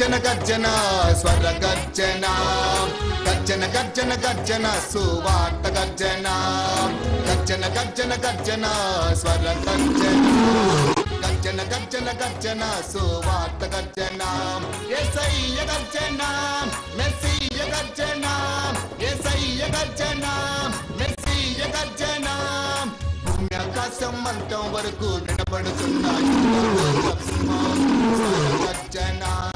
గర్జన గర్జన స్వర గర్జన. గర్జన గర్జన గర్జన సువార్త గర్జన. గర్జన గర్జన గర్జన స్వర గర్జన. గర్జన గర్జన గర్జన సువార్త గర్జన. ఎసయ్య గర్జన మెస్సియ గర్జన. ఎసయ్య గర్జన మెస్సియ గర్జన. భూమి ఆకాశం అంతం వరకు వినపడుతున్నాయి గర్జన.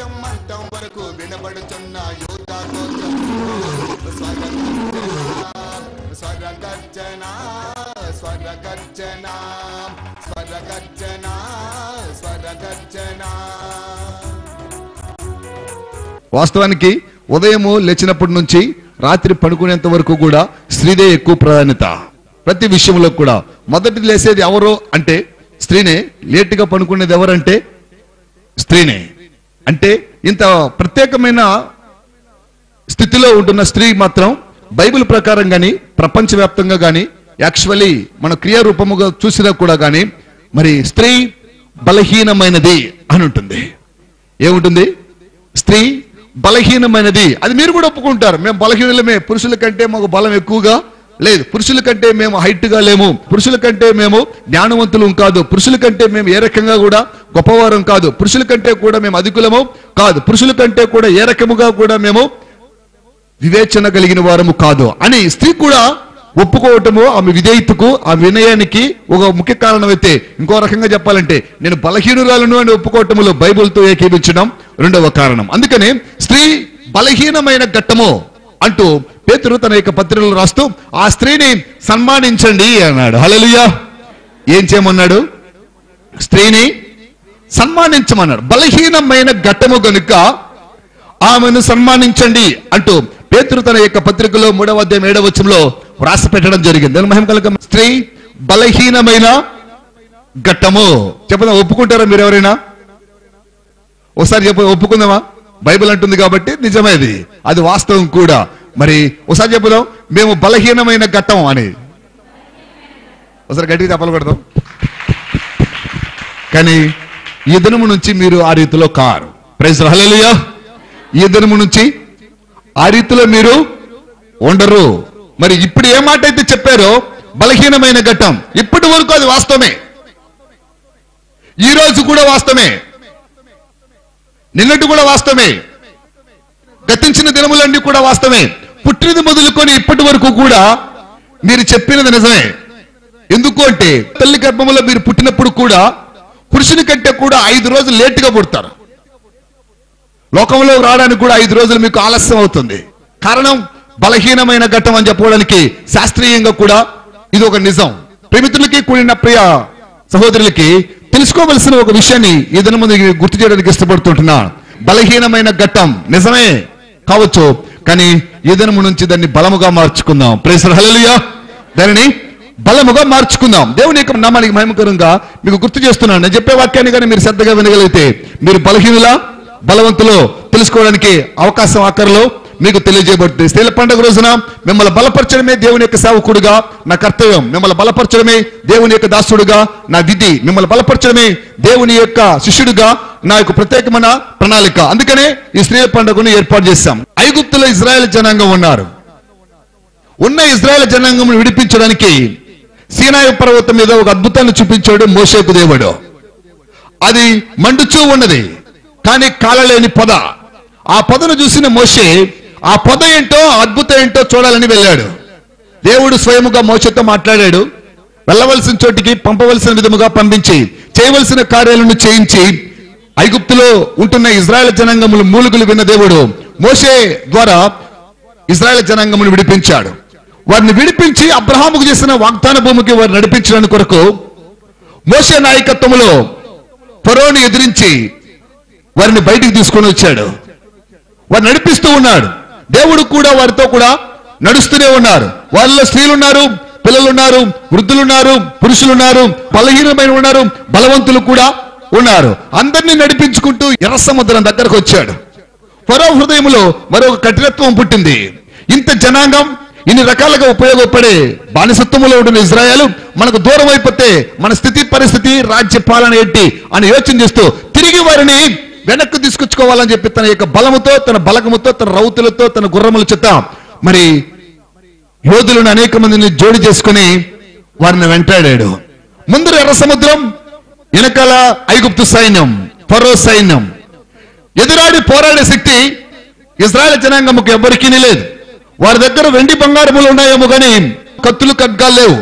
భూమి అంతం వరకు వినబడుతున్న యోధ స్వరగర్జన స్వరగర్జన స్వరగర్జన స్వరగర్జన వాస్తవానికి ఉదయము లేచినప్పటి నుంచి రాత్రి పడుకునేంత వరకు కూడా స్త్రీదే ఎక్కువ ప్రాధాన్యత. ప్రతి విషయంలో కూడా మొదటి లేసేది ఎవరో అంటే స్త్రీనే లేటుగా పడుకునేది ఎవరంటే స్త్రీనే. అంటే ఇంత ప్రత్యేకమైన స్థితిలో ఉంటున్న స్త్రీ మాత్రం బైబిల్ ప్రకారం కానీ ప్రపంచవ్యాప్తంగా కానీ యాక్చువల్లీ మన క్రియారూపముగా చూసినా కూడా కానీ మరి స్త్రీ బలహీనమైనది అని ఉంటుంది. ఏముంటుంది? స్త్రీ బలహీనమైనది. అది మీరు కూడా ఒప్పుకుంటారు. మేము బలహీనలమే. పురుషుల కంటే మాకు బలం ఎక్కువగా లేదు పురుషుల కంటే మేము హైట్గా లేము. పురుషుల కంటే మేము జ్ఞానవంతులు కాదు. పురుషుల కంటే మేము ఏ రకంగా కూడా గొప్పవారం కాదు. పురుషుల కంటే కూడా మేము అధికులము కాదు. పురుషుల కంటే కూడా ఏ రకముగా కూడా మేము వివేచన కలిగిన వారము కాదు అని స్త్రీ కూడా ఒప్పుకోవటము ఆమె విధేయతకు ఆ వినయానికి ఒక ముఖ్య కారణం అయితే ఇంకో రకంగా చెప్పాలంటే నేను బలహీనురాలను అని ఒప్పుకోవటములో బైబిల్తో ఏకీపించడం రెండవ కారణం. అందుకనే స్త్రీ బలహీనమైన ఘట్టము. అంటూ పేతురు తన యొక్క పత్రికలు రాస్తూ ఆ స్త్రీని సన్మానించండి అన్నాడు. హలలుయా ఏం చేయమన్నాడు? స్త్రీని సన్మానించమన్నాడు. బలహీనమైన ఘట్టము గనుక ఆమెను సన్మానించండి అంటూ పేతురు తన యొక్క పత్రికలో మూడవ అధ్యాయం ఏడవ వచ్చంలో వ్రాసి పెట్టడం జరిగింది మహిమ కలక స్త్రీ బలహీనమైన ఘట్టము చెప్పదా? ఒప్పుకుంటారా మీరు ఎవరైనా ఒకసారి చెప్ప ఒప్పుకుందామా? బైబిల్ అంటుంది కాబట్టి నిజమేది అది వాస్తవం కూడా. మరి ఒకసారి చెప్పుదాం మేము బలహీనమైన ఘట్టం అని. ఒకసారి గట్టిగా చెప్పలు కొడదాం. కానీ ఈ దినము నుంచి మీరు ఆ రీతిలో కారు. ప్రైజ్ హల్లెలూయా ఈ దినము నుంచి ఆ రీతిలో మీరు ఉండరు. మరి ఇప్పుడు ఏ మాట అయితే చెప్పారో బలహీనమైన ఘట్టం ఇప్పటి వరకు అది వాస్తవమే. ఈ రోజు కూడా వాస్తవమే. నిన్నటి కూడా వాస్తవమే. గతించిన దినములన్నీ కూడా వాస్తవమే. పుట్టినది మొదలుకొని ఇప్పటి వరకు కూడా మీరు చెప్పినది నిజమే. ఎందుకు అంటే తల్లి గర్భంలో మీరు పుట్టినప్పుడు కూడా పురుషుని కంటే కూడా ఐదు రోజులు లేటుగా పుడతారు. లోకంలో రావడానికి కూడా ఐదు రోజులు మీకు ఆలస్యం అవుతుంది. కారణం బలహీనమైన ఘట్టం అని చెప్పడానికి శాస్త్రీయంగా కూడా ఇది ఒక నిజం. ప్రేమితులకి కూడిన ప్రియ సహోదరులకి తెలుసుకోవలసిన ఒక విషయాన్ని ఏదైనా ముందు గుర్తు చేయడానికి ఇష్టపడుతుంటున్నా. బలహీనమైన ఘట్టం నిజమే కావచ్చు. కానీ ఈ దినము నుంచి దాన్ని బలముగా మార్చుకుందాం. ప్రేసర్ హల్లెలూయా దానిని బలముగా మార్చుకుందాం. దేవుని యొక్క నామానికి మహిమకరంగా మీకు గుర్తు చేస్తున్నాను. నేను చెప్పే వాక్యాన్ని కానీ మీరు శ్రద్ధగా వినగలిగితే మీరు బలహీనులా బలవంతులో తెలుసుకోవడానికి అవకాశం ఆఖరిలో మీకు తెలియజేయబడుతుంది స్త్రీల పండుగ రోజున మిమ్మల్ని బలపరచడమే దేవుని యొక్క సేవకుడుగా నా కర్తవ్యం. మిమ్మల్ని బలపరచడమే దేవుని యొక్క దాసుడుగా నా విధి. మిమ్మల్ని బలపరచడమే దేవుని యొక్క శిష్యుడిగా నా యొక్క ప్రత్యేకమైన ప్రణాళిక. అందుకనే ఈ స్త్రీల పండుగను ఏర్పాటు చేశాం. ఐగుప్తులో ఇజ్రాయెల్ జనాంగం ఉన్నారు. ఉన్న ఇజ్రాయెల్ జనాంగం విడిపించడానికి సీనాయ పర్వతం మీద ఒక అద్భుతాన్ని చూపించాడు మోషేకు దేవుడు. అది మండుచూ ఉన్నది. కానీ కాలలేని పొద. ఆ పొదను చూసిన మోషే ఆ పొద ఏంటో అద్భుతం ఏంటో చూడాలని వెళ్ళాడు. దేవుడు స్వయముగా మోషతో మాట్లాడాడు. వెళ్ళవలసిన చోటికి పంపవలసిన విధముగా పంపించి చేయవలసిన కార్యాలను చేయించి ఐగుప్తులో ఉంటున్న ఇజ్రాయెల్ జనాంగములు మూలుగులు విన్న దేవుడు మోషే ద్వారా ఇజ్రాయెల్ జనాంగమును విడిపించాడు. వారిని విడిపించి అబ్రహాముకు చేసిన వాగ్దాన భూమికి వారు నడిపించడానికి కొరకు మోషే నాయకత్వంలో పొరోని ఎదిరించి వారిని బయటికి తీసుకొని వచ్చాడు. వారు నడిపిస్తూ ఉన్నాడు. దేవుడు కూడా వారితో కూడా నడుస్తూనే ఉన్నారు. వాళ్ళ స్త్రీలు ఉన్నారు పిల్లలు ఉన్నారు వృద్ధులు ఉన్నారు బలహీనమైన ఉన్నారు బలవంతులు కూడా ఉన్నారు. అందరినీ నడిపించుకుంటూ ఎర్ర సముద్రం దగ్గరకు వచ్చాడు. ఫరో హృదయంలో మరొక కఠినత్వం పుట్టింది. ఇంత జనాంగం ఇన్ని రకాలుగా ఉపయోగపడే బానిసత్వంలో ఉండిన ఇజ్రాయలు మనకు దూరం అయిపోతే మన స్థితి పరిస్థితి రాజ్య పాలన ఏంటి అని యోచన చేస్తూ తిరిగి వారిని వెనక్కి తీసుకొచ్చుకోవాలని చెప్పి తన యొక్క బలముతో తన బలకముతో తన రౌతులతో తన గుర్రముల చేత మరి యోధులను అనేక మందిని జోడి చేసుకుని వారిని వెంటాడాడు. ముందర ఎర్ర సముద్రం వెనకాల ఐగుప్తు సైన్యం ఫరో సైన్యం. ఎదురాడి పోరాడే శక్తి ఇజ్రాయల్ జనాంగముకు ఎవ్వరికీ లేదు. వారి దగ్గర వెండి బంగారములు ఉన్నాయేమో కానీ కత్తులు ఖడ్గాలు లేవు.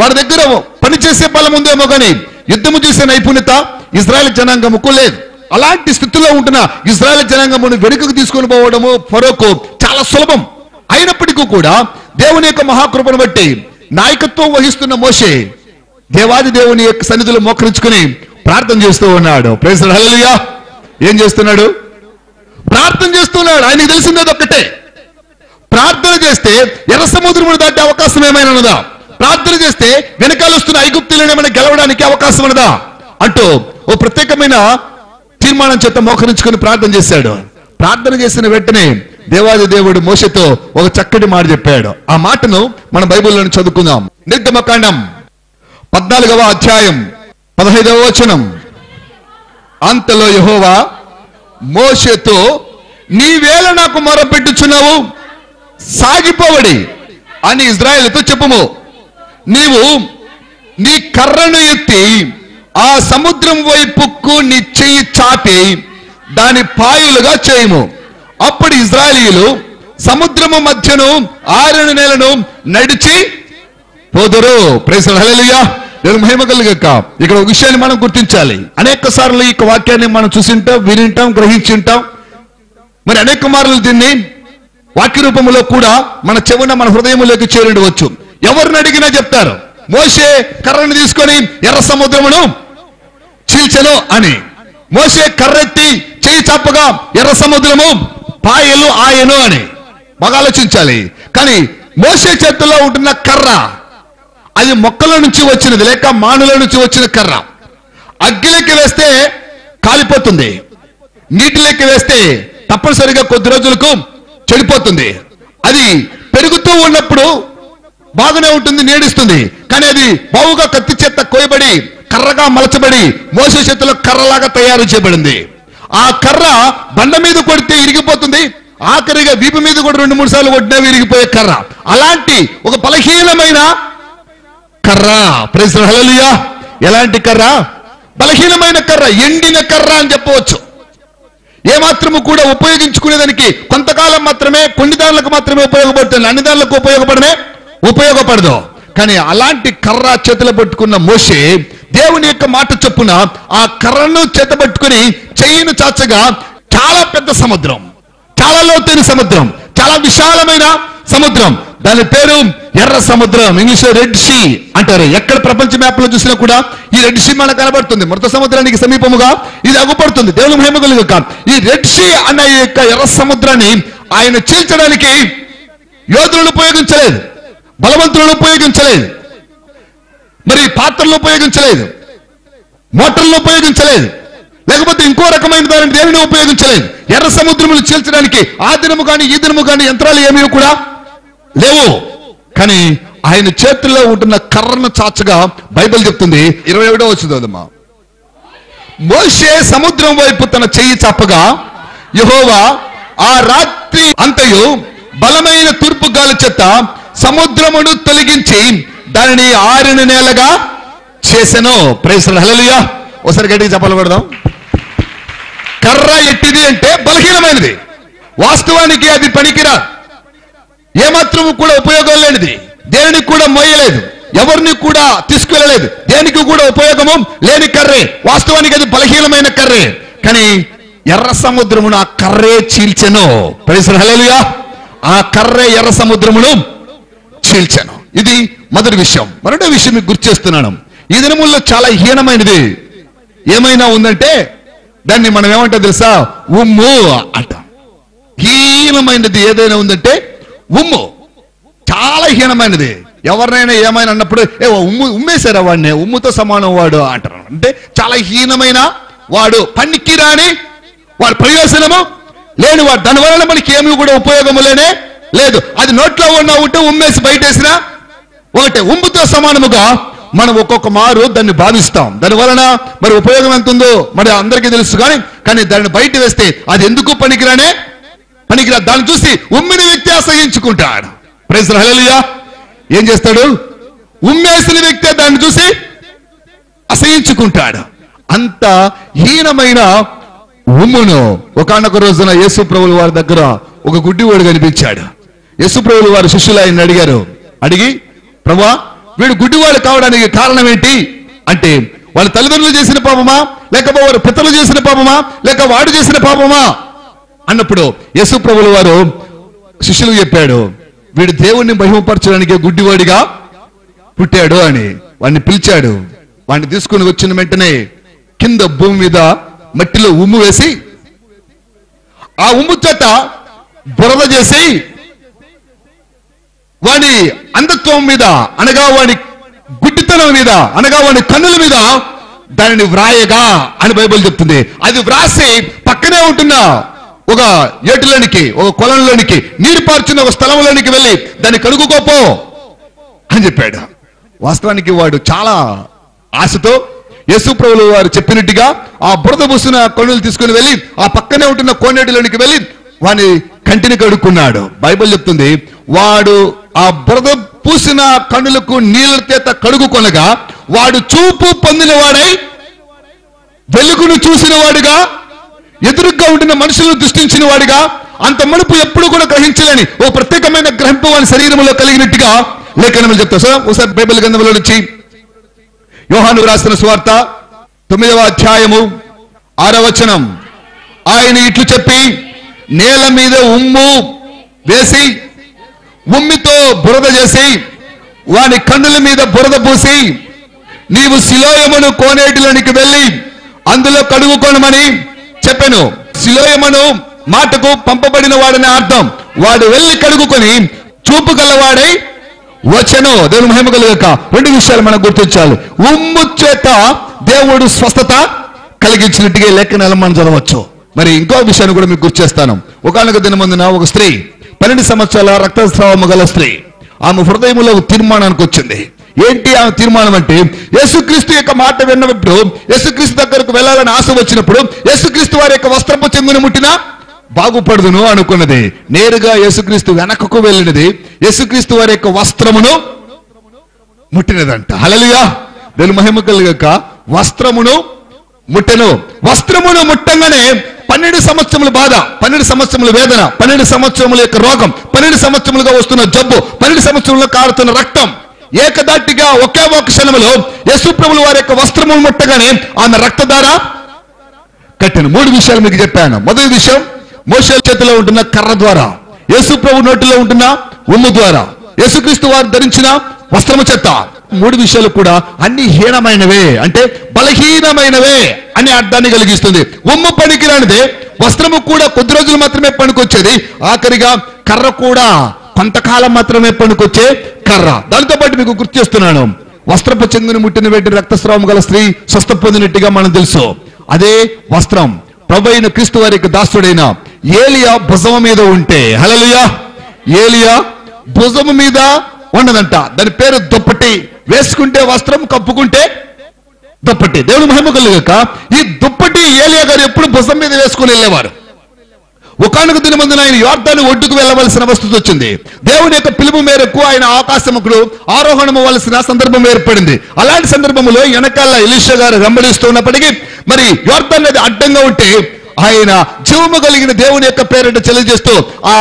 వారి దగ్గర పనిచేసే బలం ఉందేమో కానీ యుద్ధము చేసే నైపుణ్యత ఇజ్రాయల్ జనాంగముకు లేదు. అలాంటి స్థితిలో ఉంటున్న ఇజ్రాయల్ జనాంగమును వెనుకకు తీసుకొని పోవడము ఫరోకు చాలా సులభం. అయినప్పటికీ కూడా దేవుని యొక్క మహాకృపను బట్టి నాయకత్వం వహిస్తున్న మోషే దేవాది దేవుని యొక్క సన్నిధిలో మోకరించుకుని ప్రార్థన చేస్తూ ఉన్నాడు. ప్రైజ్ ఏం చేస్తున్నాడు? ప్రార్థన చేస్తున్నాడు. ఆయనకి తెలిసింది ఒక్కటే ప్రార్థన చేస్తే ఎర్ర సముద్రమును దాటే అవకాశం ఏమైనా ఉన్నదా? ప్రార్థన చేస్తే వెనకాల వస్తున్న ఐగుప్తులను ఏమైనా గెలవడానికి అవకాశం ఉన్నదా? అంటూ ఓ ప్రత్యేకమైన తీర్మానం చేత మోకరించుకొని ప్రార్థన చేశాడు. ప్రార్థన చేసిన వెంటనే దేవాది దేవుడు మోసతో ఒక చక్కటి మాట చెప్పాడు. ఆ మాటను మన బైబిల్లో చదువుకుందాం. నిర్గమకాండం పద్నాలుగవ అధ్యాయం పదహైదవ వచనం. అంతలో యహోవా మోషతో నీవేళ నాకు మొరపెట్టుచున్నావు. సాగిపోవడి అని ఇజ్రాయెల్తో చెప్పుము. నీవు నీ కర్రను ఎత్తి ఆ సముద్రం వైపుకు నీ చెయ్యి చాపి దాని పాయలుగా చేయము. అప్పుడు ఇజ్రాయలీలు సముద్రము మధ్యను ఆరుని నెలను నడిచి పోదురు. ప్రైసల్ హల్లెలూయా మహిమ కలిగక. ఇక్కడ ఒక విషయాన్ని మనం గుర్తించాలి. అనేక సార్లు ఈ వాక్యాన్ని మనం చూసింటాం వినింటాం గ్రహించింటాం. మరి అనేక మార్లు దీన్ని వాక్య రూపంలో కూడా మన చెవున మన హృదయంలోకి చేరుండవచ్చు ఎవరిని అడిగినా చెప్తారు. మోషే కర్రను తీసుకొని ఎర్ర సముద్రమును చీల్చెను అని. మోసే కర్రెత్తి చేయి చప్పగా ఎర్ర సముద్రము పాయలు ఆయను అని. బాగా ఆలోచించాలి. కానీ మోసే చేతుల్లో ఉంటున్న కర్ర అది మొక్కల నుంచి వచ్చినది లేక మానుల నుంచి వచ్చిన కర్ర. అగ్గిలోకి వేస్తే కాలిపోతుంది. నీటిలోకి వేస్తే తప్పనిసరిగా కొద్ది రోజులకు చెడిపోతుంది. అది పెరుగుతూ ఉన్నప్పుడు బాగానే ఉంటుంది నీడిస్తుంది. కానీ అది బావుగా కత్తి చేత కోయబడి కర్రగా మలచబడి మోసే చేతిలో కర్రలాగా తయారు చేయబడింది. ఆ కర్ర బండ మీద కొడితే ఇరిగిపోతుంది. ఆఖరిగా వీపు మీద కూడా రెండు మూడు సార్లు కొట్టినా విరిగిపోయే కర్ర. అలాంటి ఒక బలహీనమైన కర్ర. ప్రైజ్ హల్లెలూయా ఎలాంటి కర్ర? బలహీనమైన కర్ర. ఎండిన కర్ర అని చెప్పవచ్చు. ఏమాత్రము కూడా ఉపయోగించుకునేదానికి కొంతకాలం మాత్రమే కొన్ని దానిలకు మాత్రమే ఉపయోగపడుతుంది. అన్ని దానిలకు ఉపయోగపడమే? ఉపయోగపడదు. కానీ అలాంటి కర్ర చేతిలో పట్టుకున్న మోషే దేవుని యొక్క మాట చొప్పున ఆ కర్రను చేతబట్టుకుని చెయ్యిను చాచగా చాలా పెద్ద సముద్రం చాలా లోతైన సముద్రం చాలా విశాలమైన సముద్రం. దాని పేరు ఎర్ర సముద్రం ఇంగ్లీష్ రెడ్ సీ అంటారు. ఎక్కడ ప్రపంచ మ్యాప్లో చూసినా కూడా ఈ రెడ్ సీ మనకు కనబడుతుంది. మృత సముద్రానికి సమీపముగా ఇది అగుపడుతుంది. దేవుని మహిమ యొక్క ఈ రెడ్ సీ అన్న ఈ యొక్క ఎర్ర సముద్రాన్ని ఆయన చీల్చడానికి యోధులను ఉపయోగించలేదు బలవంతులను ఉపయోగించలేదు. మరి పాత్రలు ఉపయోగించలేదు. మోటార్లు ఉపయోగించలేదు. లేకపోతే ఇంకో రకమైన దానిని దేనిని ఉపయోగించలేదు. ఎర్ర సముద్రములు చీల్చడానికి ఆ దినము కానీ ఈ దినము కానీ యంత్రాలు ఏమీ కూడా లేవు. కానీ ఆయన చేతుల్లో ఉంటున్న కర్రను చాచగా బైబిల్ చెప్తుంది. ఇరవై ఒకటో వచ్చిందమ్మా మోషే సముద్రం వైపు తన చెయ్యి చప్పగా యహోవా ఆ రాత్రి అంతయు బలమైన తూర్పు గాలి చెత్త సముద్రమును తొలగించి దానిని ఆరిన నేలగా చేశాను. ప్రేసలు హలలుయా ఒకసారి గట్టిగా చెప్పాలి పెడదాం కర్ర ఎట్టిది అంటే బలహీనమైనది. వాస్తవానికి అది పనికిరా ఏమాత్రము కూడా ఉపయోగం లేనిది. దేనికి కూడా మోయలేదు. ఎవరిని కూడా తీసుకెళ్ళలేదు దేనికి కూడా ఉపయోగము లేని కర్రే. వాస్తవానికి అది బలహీనమైన కర్రే. కానీ ఎర్ర సముద్రమును ఆ కర్రే చీల్చెను. పరిసర హలలుయా ఆ కర్రే ఎర్ర సముద్రమును చీల్చెను. ఇది మొదటి విషయం. మరొక విషయం మీకు గుర్తు చేస్తున్నాను. ఈ దినముల్లో చాలా హీనమైనది ఏమైనా ఉందంటే దాన్ని మనం ఏమంటా తెలుసా? ఉమ్ము అంటాం. హీనమైనది ఏదైనా ఉందంటే ఉమ్ము. చాలా హీనమైనది. ఎవరినైనా ఏమైనా అన్నప్పుడు ఏ ఉమ్ము ఉమ్మేశారా వాడిని? ఉమ్ముతో సమానం వాడు అంటారు. అంటే చాలా హీనమైన వాడు పనికి రాని వాడు ప్రయోజనము లేని వాడు. దాని వలన మనకి ఏమి కూడా ఉపయోగము లేనే లేదు. అది నోట్లో ఉన్న ఉంటే ఉమ్మేసి బయటేసినా ఒకటి ఉమ్ముతో సమానముగా మనం ఒక్కొక్క మారు దాన్ని భావిస్తాం. దాని వలన మరి ఉపయోగం ఎంత ఉందో మరి అందరికీ తెలుసు కానీ కానీ దాన్ని బయట వేస్తే అది ఎందుకు పనికిరానే? పనికిరా. దాన్ని చూసి ఉమ్మిన వ్యక్తి అసహించుకుంటాడు ప్రైజ్ హలలియా ఏం చేస్తాడు? ఉమ్మేసిన వ్యక్తి దాన్ని చూసి అసహించుకుంటాడు. అంత హీనమైన ఉమ్మును ఒకనొక రోజున యేసు ప్రభుల వారి దగ్గర ఒక గుడ్డివాడు కనిపించాడు. యేసు ప్రభుల వారి శిష్యులు ఆయన అడిగారు. అడిగి ప్రభా వీడు గుడ్డివాడు కావడానికి కారణం ఏంటి? అంటే వాళ్ళ తల్లిదండ్రులు చేసిన పాపమా? లేకపోతే వారి పితలు చేసిన పాపమా? లేక వాడు చేసిన పాపమా? అన్నప్పుడు యశు ప్రభుల వారు శిష్యులు చెప్పాడు వీడు దేవుణ్ణి మహిమపరచడానికి గుడ్డివాడిగా పుట్టాడు అని. వాడిని పిలిచాడు. వాడిని తీసుకుని వచ్చిన వెంటనే కింద భూమి మీద మట్టిలో ఉమ్ము వేసి ఆ ఉమ్ము చేత బురద చేసి వాని అంధత్వం మీద అనగా వాని గుడ్డితనం మీద అనగా వాడి కన్నుల మీద దానిని వ్రాయగా అని బైబిల్ చెప్తుంది. అది వ్రాసి పక్కనే ఉంటున్న ఒక ఏటులోనికి ఒక కొలంలోనికి నీరు పార్చిన ఒక స్థలంలోనికి వెళ్ళి దాన్ని కడుగుకోపో అని చెప్పాడు. వాస్తవానికి వాడు చాలా ఆశతో యేసుప్రభులు వారు చెప్పినట్టుగా ఆ బురద పూసిన కొనులు తీసుకుని వెళ్ళి ఆ పక్కనే ఉంటున్న కోనేటిలోనికి వెళ్ళి వాని కంటిని కడుక్కున్నాడు. బైబిల్ చెప్తుంది వాడు ఆ బురద పూసిన కనులకు నీళ్ళ చేత కడుగుకొనగా వాడు చూపు పొందిన వాడై వెలుగును చూసిన వాడుగా ఎదురుగా ఉండిన మనుషులను దృష్టించిన వాడిగా అంత మనుపు ఎప్పుడు కూడా గ్రహించలేని ఓ ప్రత్యేకమైన గ్రహింపు వాని శరీరంలో కలిగినట్టుగా లేఖనములు చెప్తా సార్ ఒకసారి బైబిల్ గ్రంథంలో నుంచి యోహాను రాసిన స్వార్త తొమ్మిదవ అధ్యాయము ఆరవచనం. ఆయన ఇట్లు చెప్పి నేల మీద ఉమ్ము వేసి ఉమ్మితో బురద చేసి వాని కన్నుల మీద బురద పూసి నీవు శిలోయమును కోనేటిలోనికి వెళ్ళి అందులో కడుగుకోనమని చెప్పాను. శిలోయమును మాటకు పంపబడిన వాడని అర్థం. వాడు వెళ్ళి కడుగుకొని చూపు గలవాడై వచ్చను. దేవుని మహిమ కలుగక. రెండు విషయాలు మనం గుర్తించాలి. ఉమ్ము చేత దేవుడు స్వస్థత కలిగించినట్టుగా ఈ లెక్కన మనం చదవచ్చు. మరి ఇంకో విషయాన్ని కూడా మీకు గుర్తు చేస్తాను. ఒకనొక దినమందున ఒక స్త్రీ పన్నెండు సంవత్సరాల రక్తస్రావము గల స్త్రీ. ఆమె హృదయంలో తీర్మానానికి వచ్చింది. ఏంటి ఆమె తీర్మానం అంటే యేసుక్రీస్తు యొక్క మాట విన్నప్పుడు యేసుక్రీస్తు దగ్గరకు వెళ్ళాలని ఆశ వచ్చినప్పుడు యేసుక్రీస్తు వారి యొక్క వస్త్రపు చెంగుని ముట్టినా బాగుపడదును అనుకున్నది. నేరుగా యేసుక్రీస్తు వెనకకు వెళ్ళినది యేసుక్రీస్తు వారి యొక్క వస్త్రమును ముట్టినదంట. హలలుగా దేని మహిమ కలుగక వస్త్రమును ముట్టెను. వస్త్రమును ముట్టంగానే పన్నెండు సంవత్సరముల బాధ పన్నెండు సంవత్సరముల వేదన పన్నెండు సంవత్సరముల యొక్క రోగం పన్నెండు సంవత్సరములుగా వస్తున్న జబ్బు పన్నెండు సంవత్సరంలో కారుతున్న రక్తం. ఏకదాటిగా ఒకే ఒక క్షణములో యశుప్రభులు వారి యొక్క వస్త్రములు ముట్టగానే ఆమె రక్తధార కట్టిన మూడు విషయాలు మీకు చెప్పాను. మొదటి విషయం మోషల చేతిలో ఉంటున్న కర్ర ద్వారా యేసుప్రభు నోటిలో ఉంటున్న ఉమ్ము ద్వారా యేసుక్రీస్తు వారు ధరించిన వస్త్రము చెత్త మూడు విషయాలు కూడా అన్ని హీనమైనవే. అంటే బలహీనమైనవే అనే అర్థాన్ని కలిగిస్తుంది. ఉమ్ము పనికిరానిదే వస్త్రము కూడా కొద్ది రోజులు మాత్రమే పనికొచ్చేది ఆఖరిగా కర్ర కూడా కొంతకాలం మాత్రమే పనికొచ్చే కర్ర. దానితో పాటు మీకు గుర్తు చేస్తున్నాను. వస్త్రపు చెంగుని ముట్టిన వెంటనే రక్తస్రావం గల స్త్రీ స్వస్థ పొందినట్టుగా మనం తెలుసు. అదే వస్త్రం. ప్రభు అయిన క్రీస్తు వారి యొక్క దాసుడైన ఏలియా భుజము మీద ఉంటే. హలలుయా ఏలియా భుజము మీద ఉండదంట దాని పేరు దుప్పటి. వేసుకుంటే వస్త్రం కప్పుకుంటే దుప్పటి. దేవుడు మహిమ కలుగక ఈ దుప్పటి ఏలియా గారు ఎప్పుడు భుజం మీద వేసుకుని వెళ్ళేవారు. ఒకనొక దినమందున ఆయన యోర్ధాన్ని ఒడ్డుకు వెళ్ళవలసిన వస్తుంది వచ్చింది. దేవుని యొక్క పిలుపు మేరకు ఆయన ఆకాశముకుడు ఆరోహణం అవ్వాల్సిన సందర్భం ఏర్పడింది. అలాంటి సందర్భంలో వెనకాల ఇలిష గారు వెంబడిస్తూ ఉన్నప్పటికీ మరి యోర్ధాన్ అనేది అడ్డంగా ఉంటే ఆయన జీవము కలిగిన దేవుని యొక్క పేరిట చెలియజేస్తూ ఆ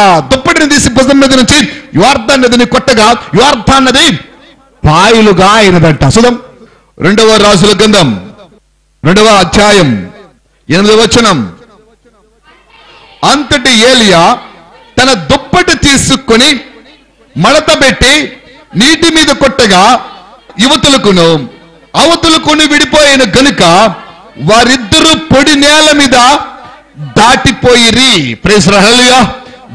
దుప్పటిని తీసి భుజం మీద నుంచి యోర్దాన్ కొట్టగా యువార్థాన్నది పాయలుగా అయినదంట. సుధం రెండవ రాజుల గ్రంథం రెండవ అధ్యాయం ఎనిమిదవ వచనం. అంతటి ఏలియా తన దుప్పటి తీసుకొని మడత పెట్టి నీటి మీద కొట్టగా యువతులకును అవతులకును విడిపోయిన గనుక వారిద్దరూ పొడి నేల మీద దాటిపోయిరి. ప్రేసరహలుగా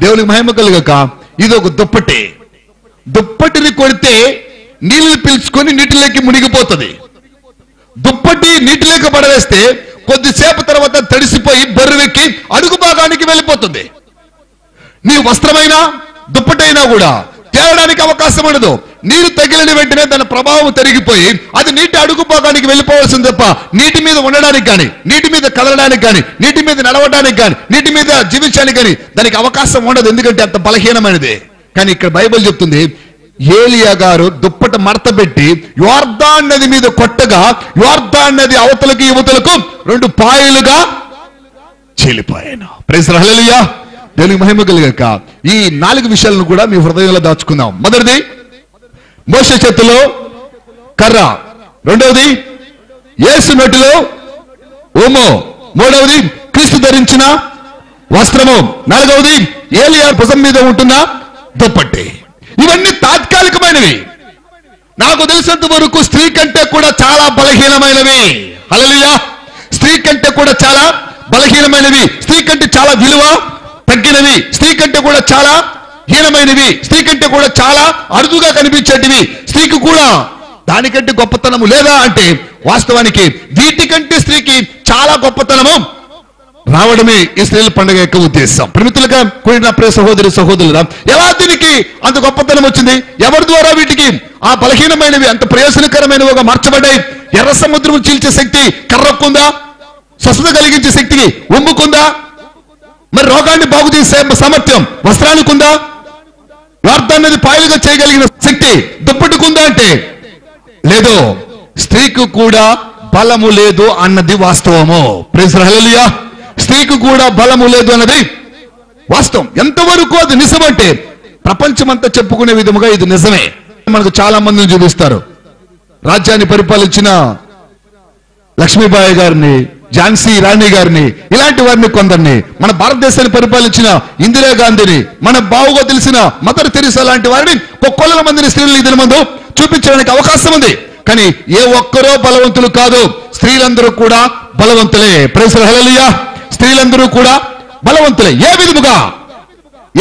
దేవునికి మహిమ కలుగక ఇది ఒక దుప్పటి. దుప్పటిని కొడితే నీళ్ళు పీల్చుకొని నీటిలోకి మునిగిపోతుంది. దుప్పటి నీటిలోకి పడవేస్తే కొద్దిసేపు తర్వాత తడిసిపోయి బరువెక్కి అడుగు భాగానికి వెళ్ళిపోతుంది. నీ వస్త్రమైనా దుప్పటైనా కూడా తేలడానికి అవకాశం ఉండదు. నీరు తగిలిన వెంటనే దాని ప్రభావం తరిగిపోయి అది నీటి అడుగుపోకానికి వెళ్ళిపోవాల్సింది తప్ప నీటి మీద ఉండడానికి కానీ నీటి మీద కదలడానికి కానీ నీటి మీద నడవడానికి కానీ నీటి మీద జీవించడానికి కానీ దానికి అవకాశం ఉండదు. ఎందుకంటే అంత బలహీనమైనది. కానీ ఇక్కడ బైబిల్ చెప్తుంది ఏలియా గారు దుప్పట మడత పెట్టి యోర్దాన్ నది మీద కొట్టగా యోర్దాన్ నది అవతలకు యువతలకు రెండు పాయలుగా చెలిపోయాను. ప్రైజ్ హల్లెలూయా. దేవునికి మహిమ కలిగాక ఈ నాలుగు విషయాలను కూడా మీ హృదయంలో దాచుకుందాం. మొదటిది మోస చేతిలో కర్ర. రెండవది ఏసు నోటిలో ఓమో మూడవది క్రీస్తు ధరించిన వస్త్రము. నాలుగవది ఏలియా భుజం మీద ఉంటున్న దుప్పటి. ఇవన్నీ తాత్కాలికమైనవి. నాకు తెలిసినంత వరకు స్త్రీ కంటే కూడా చాలా బలహీనమైనవి. అలలియా స్త్రీ కంటే కూడా చాలా బలహీనమైనవి. స్త్రీ కంటే చాలా విలువ తగ్గినవి. స్త్రీ కంటే కూడా చాలా హీనమైనవి. స్త్రీ కంటే కూడా చాలా అరుదుగా కనిపించేటివి. స్త్రీకి కూడా దానికంటే గొప్పతనము లేదా అంటే వాస్తవానికి వీటికంటే స్త్రీకి చాలా గొప్పతనము రావడమే ఈ స్త్రీల పండుగ యొక్క ఉద్దేశం. ప్రమితులుగా కూడిన ప్రియ సహోదరి సహోదరుల ఎలా దీనికి అంత గొప్పతనం వచ్చింది? ఎవరి ద్వారా వీటికి ఆ బలహీనమైనవి అంత ప్రయోజనకరమైనవిగా మార్చబడ్డాయి? ఎర్ర సముద్రం చీల్చే శక్తి కర్రక్కుందా స్వస్థత కలిగించే శక్తికి ఉమ్ముకుందా? మరి రోగాన్ని బాగు చేసే సామర్థ్యం వస్త్రానికి ఉందా? వార్తాన్నది పాయలుగా చేయగలిగిన శక్తి దుప్పటికుందా అంటే? లేదు. స్త్రీకు కూడా బలము లేదు అన్నది వాస్తవము. ప్రైజ్ స్త్రీకు కూడా బలము లేదు అన్నది వాస్తవం. ఎంతవరకు అది నిజమంటే ప్రపంచమంతా చెప్పుకునే విధముగా ఇది నిజమే. మనకు చాలా మందిని చూపిస్తారు. రాజ్యాన్ని పరిపాలించిన లక్ష్మీబాయి గారిని ఝాన్సీ రాణి గారిని ఇలాంటి వారిని కొందరిని మన భారతదేశాన్ని పరిపాలించిన ఇందిరాగాంధీని మన బావుగా తెలిసిన మదర్ తెరిసా లాంటి వారిని కొల్ల మందిని స్త్రీలు ఇద్దరు ముందు చూపించడానికి అవకాశం ఉంది. కానీ ఏ ఒక్కరో బలవంతులు కాదు. స్త్రీలందరూ కూడా బలవంతులే. ప్రొఫెసర్ హలలియా స్త్రీలందరూ కూడా బలవంతులే. ఏ విధముగా?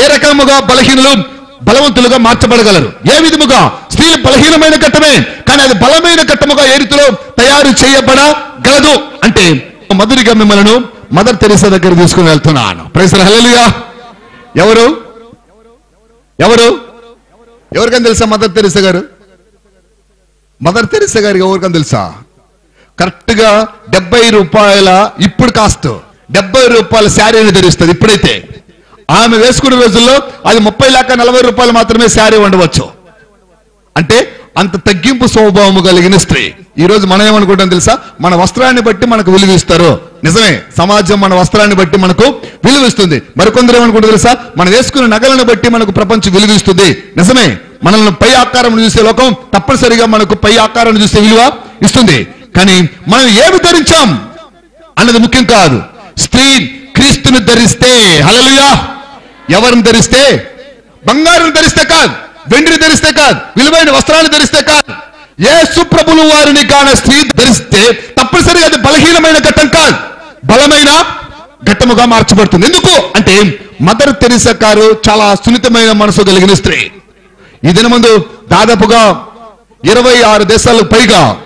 ఏ రకముగా బలహీనులు బలవంతులుగా మార్చబడగలరు? ఏ విధముగా? స్త్రీలు బలహీనమైన ఘట్టమే కానీ అది బలమైన ఘట్టముగా ఏ రీతిలో తయారు చేయబడగలదు అంటే మధురిగా మిమ్మల్ని మదర్ తెరిసా దగ్గర తీసుకుని వెళ్తున్నాను. ప్రైసర్ హల్లెలూయా ఎవరు? ఎవరు? ఎవరికని తెలుసా మదర్ తెరిసా గారు? మదర్ తెరిసా గారికి ఎవరికని తెలుసా? కరెక్ట్గా డెబ్బై రూపాయల ఇప్పుడు కాస్ట్ డెబ్బై రూపాయల శారీని ధరిస్తుంది ఇప్పుడైతే. ఆమె వేసుకునే రోజుల్లో అది ముప్పై లేక నలభై రూపాయలు మాత్రమే శారీ ఉండవచ్చు అంత తగ్గింపు స్వభావము కలిగిన స్త్రీ. ఈ రోజు మనం ఏమనుకుంటాం తెలుసా? మన వస్త్రాన్ని బట్టి మనకు విలువిస్తారు నిజమే సమాజం మన వస్త్రాన్ని బట్టి మనకు విలువిస్తుంది మరికొందరు ఏమనుకుంటారు తెలుసా? మనం వేసుకున్న నగలను బట్టి మనకు ప్రపంచం విలువిస్తుంది నిజమే మనల్ని పై ఆకారం చూసే లోకం తప్పనిసరిగా మనకు పై ఆకారం చూసే విలువ ఇస్తుంది. కానీ మనం ఏమి ధరించాం? అన్నది ముఖ్యం కాదు. స్త్రీ క్రీస్తుని ధరిస్తే హలలుయా ఎవరిని ధరిస్తే? బంగారం ధరిస్తే కాదు. వెండిని ధరిస్తే కాదు విలువైన వస్త్రాలు ధరిస్తే కాదు. ఏ సుప్రభులు వారిని కాన స్త్రీ ధరిస్తే తప్పనిసరిగా అది బలహీనమైన ఘట్టం కాదు. బలమైన ఘట్టముగా మార్చబడుతుంది. ఎందుకు? అంటే మదర్ తెరిసా గారు చాలా సున్నితమైన మనసు కలిగిన స్త్రీ. ఈ దినమందు దాదాపుగా ఇరవై ఆరు దేశాలకు పైగా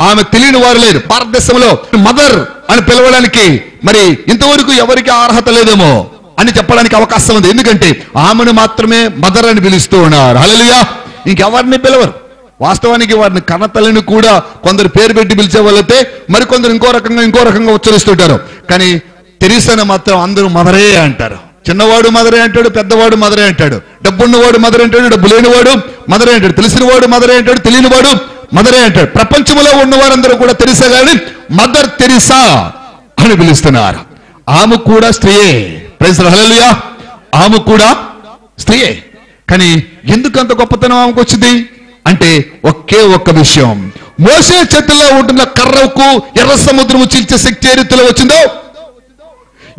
ఆమె తెలియని వారు లేరు. భారతదేశంలో మదర్ అని పిలవడానికి మరి ఇంతవరకు ఎవరికి అర్హత లేదేమో? అని చెప్పడానికి అవకాశం ఉంది. ఎందుకంటే ఆమెను మాత్రమే మదర్ అని పిలుస్తూ ఉన్నారు. హల్లెలూయా ఇంకెవరిని పిలవరు? వాస్తవానికి వారిని కన్నతల్లిని కూడా కొందరు పేరు పెట్టి పిలిచే వాళ్ళైతే మరికొందరు ఇంకో రకంగా ఇంకో రకంగా ఉచ్చరిస్తుంటారు. కానీ తెరిసన మాత్రం అందరూ మదరే అంటారు. చిన్నవాడు మదరే అంటాడు పెద్దవాడు మదరే అంటాడు. డబ్బున్నవాడు మదరే అంటాడు డబ్బు లేనివాడు మదరే అంటాడు. తెలిసినవాడు మదరే అంటాడు తెలియనివాడు మదరే అంటాడు. ప్రపంచంలో ఉన్న వారందరూ కూడా తెరిసా కానీ మదర్ తెరిసా అని పిలుస్తున్నారు. ఆమె కూడా స్త్రీయే. ప్రైజ్ హల్లెలూయా ఆమె కూడా స్త్రీయే. కానీ ఎందుకు అంత గొప్పతనం ఆమెకు వచ్చింది? అంటే ఒకే ఒక్క విషయం. మోసే చేతుల్లో ఉంటున్న కర్రకు ఎర్ర సముద్రము చీల్చే శక్తి ఏ రీతిలో వచ్చిందో?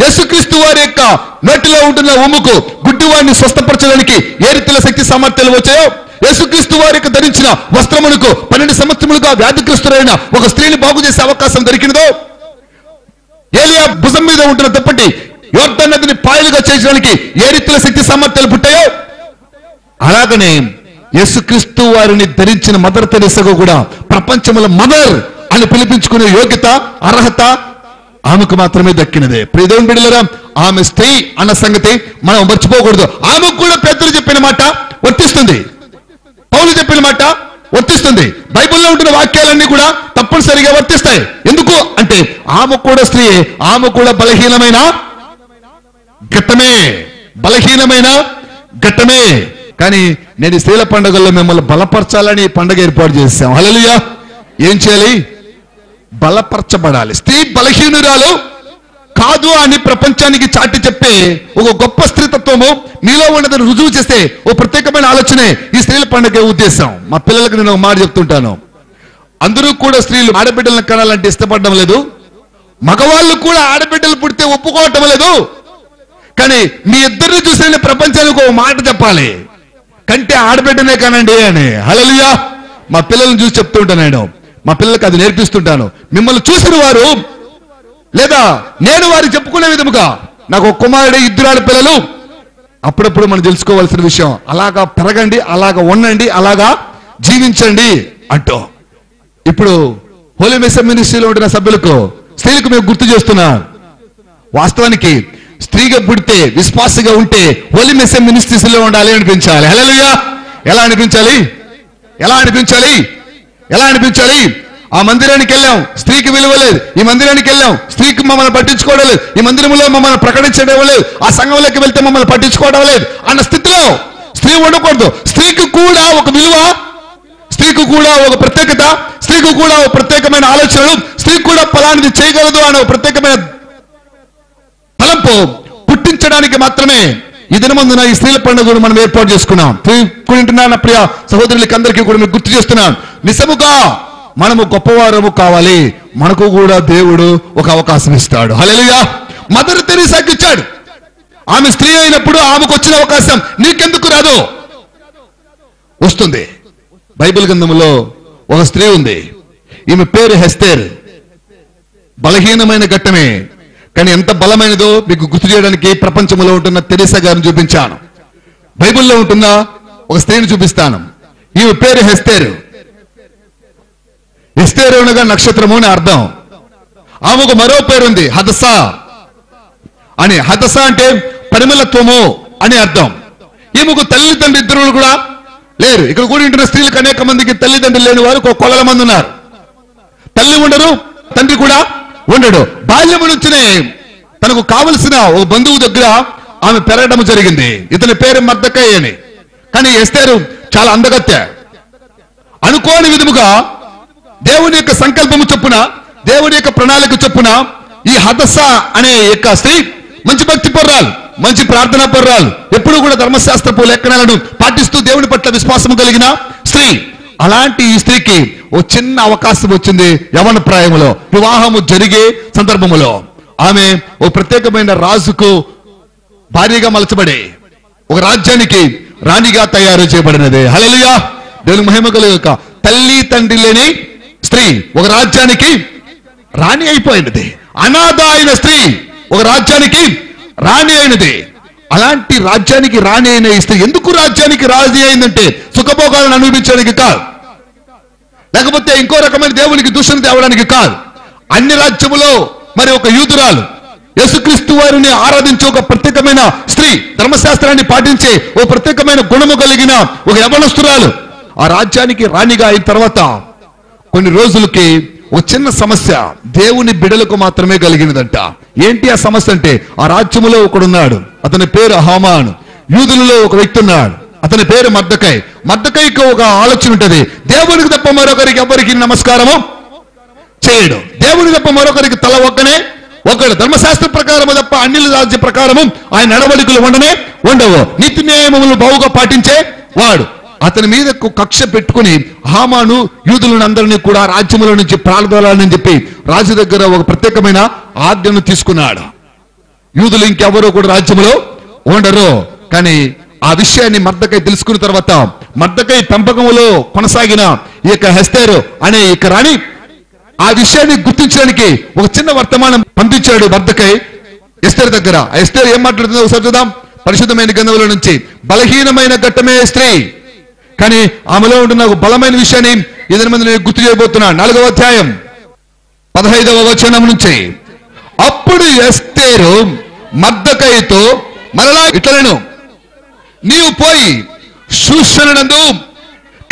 యేసుక్రీస్తు వారి యొక్క నోటిలో ఉంటున్న ఉమ్ముకు గుడ్డివాడిని స్వస్థపరచడానికి ఏ రీతిలో శక్తి సామర్థ్యాలు వచ్చాయో? యేసుక్రీస్తు వారి యొక్క ధరించిన వస్త్రమునకు పన్నెండు సంవత్సరములుగా వ్యాధిగ్రస్తులైన ఒక స్త్రీని బాగు చేసే అవకాశం దొరికినదో ఏలియా భుజం మీద ఉంటున్న తప్పటి యోర్ధన్ నదిని పాయలుగా చేసడానికి ఏ రీతిలో శక్తి సామర్థ్యాలు పుట్టాయో? అలాగనే యేసుక్రీస్తు వారిని ధరించిన మదర్ తెరిసగా కూడా ప్రపంచముల మదర్ అని పిలిపించుకునే యోగ్యత అర్హత ఆమెకు మాత్రమే దక్కినదే. ప్రియదేవుని బిడ్డలరా ఆమె స్త్రీ అన్న సంగతి మనం మర్చిపోకూడదు. ఆమెకు కూడా పెద్దలు చెప్పిన మాట వర్తిస్తుంది. పౌలు చెప్పిన మాట వర్తిస్తుంది. బైబిల్లో ఉంటున్న వాక్యాలన్నీ కూడా తప్పనిసరిగా వర్తిస్తాయి. ఎందుకు? అంటే ఆమె కూడా స్త్రీ ఆమె కూడా బలహీనమైన ఘట్టమే బలహీనమైన ఘట్టమే కానీ నేను స్త్రీల పండుగల్లో మిమ్మల్ని బలపరచాలని పండుగ ఏర్పాటు చేశాం. హల్లెలూయా. ఏం చేయాలి? బలపరచబడాలి. స్త్రీ బలహీనురాలు కాదు అని ప్రపంచానికి చాటి చెప్పే ఒక గొప్ప స్త్రీతత్వము నీలో ఉన్నదని రుజువు చేస్తే ఓ ప్రత్యేకమైన ఆలోచనే ఈ స్త్రీల పండుగ ఉద్దేశం. మా పిల్లలకు నేను ఒక మాట చెప్తుంటాను. అందరూ కూడా స్త్రీలు ఆడబిడ్డలను కనాలంటే ఇష్టపడడం లేదు. మగవాళ్ళు కూడా ఆడబిడ్డలు పుడితే ఒప్పుకోవటం లేదు. కానీ మీ ఇద్దరిని చూసిన ప్రపంచానికి ఒక మాట చెప్పాలి. కంటే ఆడబిడ్డనే కానండి అని. హలలుయా మా పిల్లల్ని చూసి చెప్తుంటాను నేను. మా పిల్లలకు అది నేర్పిస్తుంటాను. మిమ్మల్ని చూసిన వారు లేదా నేను వారు చెప్పుకునే విధముగా నాకు ఒక కుమారుడు ఇద్దరు ఆడపిల్లలు. అప్పుడప్పుడు మనం తెలుసుకోవాల్సిన విషయం అలాగా పెరగండి అలాగా ఉండండి అలాగా జీవించండి అంటూ. ఇప్పుడు హోలీ మెస్స మినిస్ట్రీలో ఉంటున్న సభ్యులకు స్త్రీలకు మేము గుర్తు చేస్తున్నా. వాస్తవానికి స్త్రీగా పుడితే విశ్వాసగా ఉంటే ఒలి మెసే మినిస్ట్రీస్లో ఉండాలి అనిపించాలి. హల్లెలూయా! ఎలా అనిపించాలి? ఎలా అనిపించాలి? ఎలా అనిపించాలి? ఆ మందిరానికి వెళ్ళాం. స్త్రీకి విలువ లేదు. ఈ మందిరానికి వెళ్ళాం. స్త్రీకి మమ్మల్ని పట్టించుకోవడం లేదు. ఈ మందిరంలో మమ్మల్ని ప్రకటించడం లేదు. ఆ సంఘంలోకి వెళ్తే మమ్మల్ని పట్టించుకోవడం లేదు. అన్న స్థితిలో స్త్రీ ఉండకూడదు. స్త్రీకి కూడా ఒక విలువ స్త్రీకి కూడా ఒక ప్రత్యేకత స్త్రీకి కూడా ఒక ప్రత్యేకమైన ఆలోచనలు స్త్రీ కూడా ఫలానిది చేయగలదు అనే ఒక ప్రత్యేకమైన తలంపు పుట్టించడానికి మాత్రమే ఈ దినమందున ఈ స్త్రీల పండుగను మనం ఏర్పాటు చేసుకున్నాం. తింటున్నా నా ప్రియ సహోదరులకి అందరికీ కూడా మీకు గుర్తు చేస్తున్నాం నిజముగా మనము గొప్పవారము కావాలి. మనకు కూడా దేవుడు ఒక అవకాశం ఇస్తాడు. హల్లెలూయా! మదర్ తెరీసాకి ఇచ్చాడు ఆమె స్త్రీ అయినప్పుడు ఆమెకు వచ్చిన అవకాశం నీకెందుకు రాదు? వస్తుంది. బైబిల్ గ్రంథంలో ఒక స్త్రీ ఉంది. ఈమె పేరు హెస్తేర్. బలహీనమైన ఘట్టమే. కానీ ఎంత బలమైనదో మీకు గుర్తు చేయడానికి ప్రపంచంలో ఉంటున్న తెరీసా గారిని చూపించాను. బైబిల్లో ఉంటున్న ఒక స్త్రీని చూపిస్తాను. ఈమె పేరు హెస్తేరు. హెస్తేరు అనగా నక్షత్రము అని అర్థం. ఆమెకు మరో పేరుంది హదస. అని హదస అంటే పరిమళత్వము అని అర్థం. ఈమెకు తల్లిదండ్రులు ఇద్దరు కూడా లేరు. ఇక్కడ కూడా ఉంటున్న స్త్రీలకు అనేక మందికి తల్లిదండ్రులు లేని వారు ఒక కొలల మంది ఉన్నారు తల్లి ఉండరు తండ్రి కూడా ఉండడు. బాల్యము నుంచినే తనకు కావలసిన ఓ బంధువు దగ్గర ఆమె పెరగడం జరిగింది. ఇతని పేరు మద్దకయ్య అని కానీ ఎస్తేరు చాలా అందగత్తె. అనుకోని విధముగా దేవుని యొక్క సంకల్పము చొప్పున దేవుని యొక్క ప్రణాళిక చొప్పున ఈ హదస్స అనే యొక్క స్త్రీ మంచి భక్తి పొర్రాలు మంచి ప్రార్థన పొర్రాలు ఎప్పుడు కూడా ధర్మశాస్త్రపు లేఖనాలను పాటిస్తూ దేవుని పట్ల విశ్వాసము కలిగిన స్త్రీ అలాంటి ఈ స్త్రీకి ఓ చిన్న అవకాశం వచ్చింది యవన ప్రాయంలో వివాహము జరిగే సందర్భములో. ఆమె ఓ ప్రత్యేకమైన రాజుకు భార్యగా మలచబడి ఒక రాజ్యానికి రాణిగా తయారు చేయబడినది. హలలుయా దేవుని మహిమ కలుగుక తల్లి తండ్రి లేని స్త్రీ ఒక రాజ్యానికి రాణి అయిపోయినది. అనాథ అయిన స్త్రీ ఒక రాజ్యానికి రాణి అయినది. అలాంటి రాజ్యానికి రాణి అయిన ఇస్తే ఎందుకు రాజ్యానికి రాజీ అయిందంటే సుఖభోగాలను అనుభవించడానికి కాదు. లేకపోతే ఇంకో రకమైన దేవునికి దూషణ తేవడానికి కాదు. అన్ని రాజ్యములో మరి ఒక యూదురాలు యేసుక్రీస్తు వారిని ఆరాధించే ఒక ప్రత్యేకమైన స్త్రీ ధర్మశాస్త్రాన్ని పాటించే ఓ ప్రత్యేకమైన గుణము కలిగిన ఒక యవనస్తురాలు ఆ రాజ్యానికి రాణిగా అయిన తర్వాత కొన్ని రోజులకి ఒక చిన్న సమస్య. దేవుని బిడలకు మాత్రమే కలిగినదంట. ఏంటి ఆ సమస్య అంటే? ఆ రాజ్యములో ఒకడున్నాడు. అతని పేరు హమాన్. యూదులలో ఒక వ్యక్తి ఉన్నాడు. అతని పేరు మద్దకై మద్దకైకి ఒక ఆలోచన ఉంటది. దేవునికి తప్ప మరొకరికి ఎవరికి నమస్కారము? చేయడు. దేవుని తప్ప మరొకరికి తల ఒక్కనే ఒకడు ధర్మశాస్త్ర ప్రకారము తప్ప అన్ని రాజ్య ప్రకారము ఆయన నడవడికలు ఉండనే ఉండవు. నీతి న్యాయములు బావుగా పాటించే వాడు. అతని మీద కక్ష పెట్టుకుని హామాను యూదులను అందరినీ కూడా రాజ్యముల నుంచి ప్రాణదోలాలని చెప్పి రాజు దగ్గర ఒక ప్రత్యేకమైన ఆజ్ఞను తీసుకున్నాడు. యూదులు ఇంకెవరో కూడా రాజ్యములో ఉండరు. కానీ ఆ విషయాన్ని మర్దకై తెలుసుకున్న తర్వాత మర్దకై పెంపకములో కొనసాగిన ఈ యొక్క హెస్తేరు అనే ఇక రాణి ఆ విషయాన్ని గుర్తించడానికి ఒక చిన్న వర్తమానం పంపించాడు మర్దకై ఎస్తేర్ దగ్గర. ఆ ఎస్తేర్ ఏం మాట్లాడుతుందో ఒకసారి చూద్దాం. పరిశుద్ధమైన గంధముల నుంచి బలహీనమైన ఘట్టమే స్త్రీ. కానీ ఆమెలో ఉంటున్న ఒక బలమైన విషయాన్ని ఇద్దరి మంది నేను గుర్తు చేయబోతున్నా. నాలుగవ అధ్యాయం పదహైదవ వచనం నుంచి. అప్పుడు ఎస్తేరు మద్దకైతో మరలా ఇట్లను నీవు పోయి శూషణనందు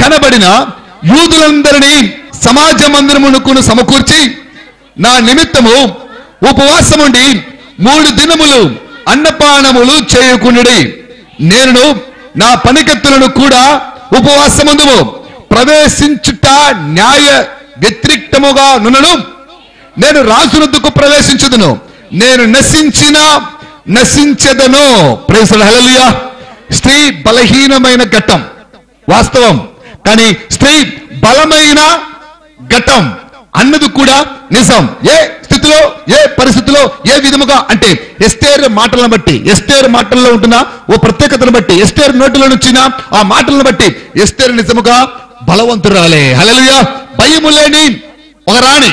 కనబడిన యూదులందరినీ సమాజ మందిరమునకును సమకూర్చి నా నిమిత్తము ఉపవాసముండి మూడు దినములు అన్నపానములు చేయకుండి నేను నా పనికత్తులను కూడా ఉపవాసముందుము. ప్రవేశించుట న్యాయ వ్యతిరిక్తముగా నునను నేను రాజునద్దుకు ప్రవేశించుదును. నేను నశించిన నశించదను. ప్రేసుడు స్త్రీ బలహీనమైన ఘట్టం. వాస్తవం. కానీ స్త్రీ బలమైన ఘట్టం. అన్నది కూడా నిజం. ఏ స్థితిలో ఏ పరిస్థితిలో ఏ విధముగా అంటే ఎస్టేర్ మాటలను బట్టి ఎస్టేర్ మాటల్లో ఉంటున్న ఓ ప్రత్యేకతను బట్టి ఎస్టేర్ నోటిలో నుంచిన ఆ మాటలను బట్టి ఎస్టేర్ నిజముగా బలవంతురాలే. హల్లెలూయా. భయము లేని ఒక రాణి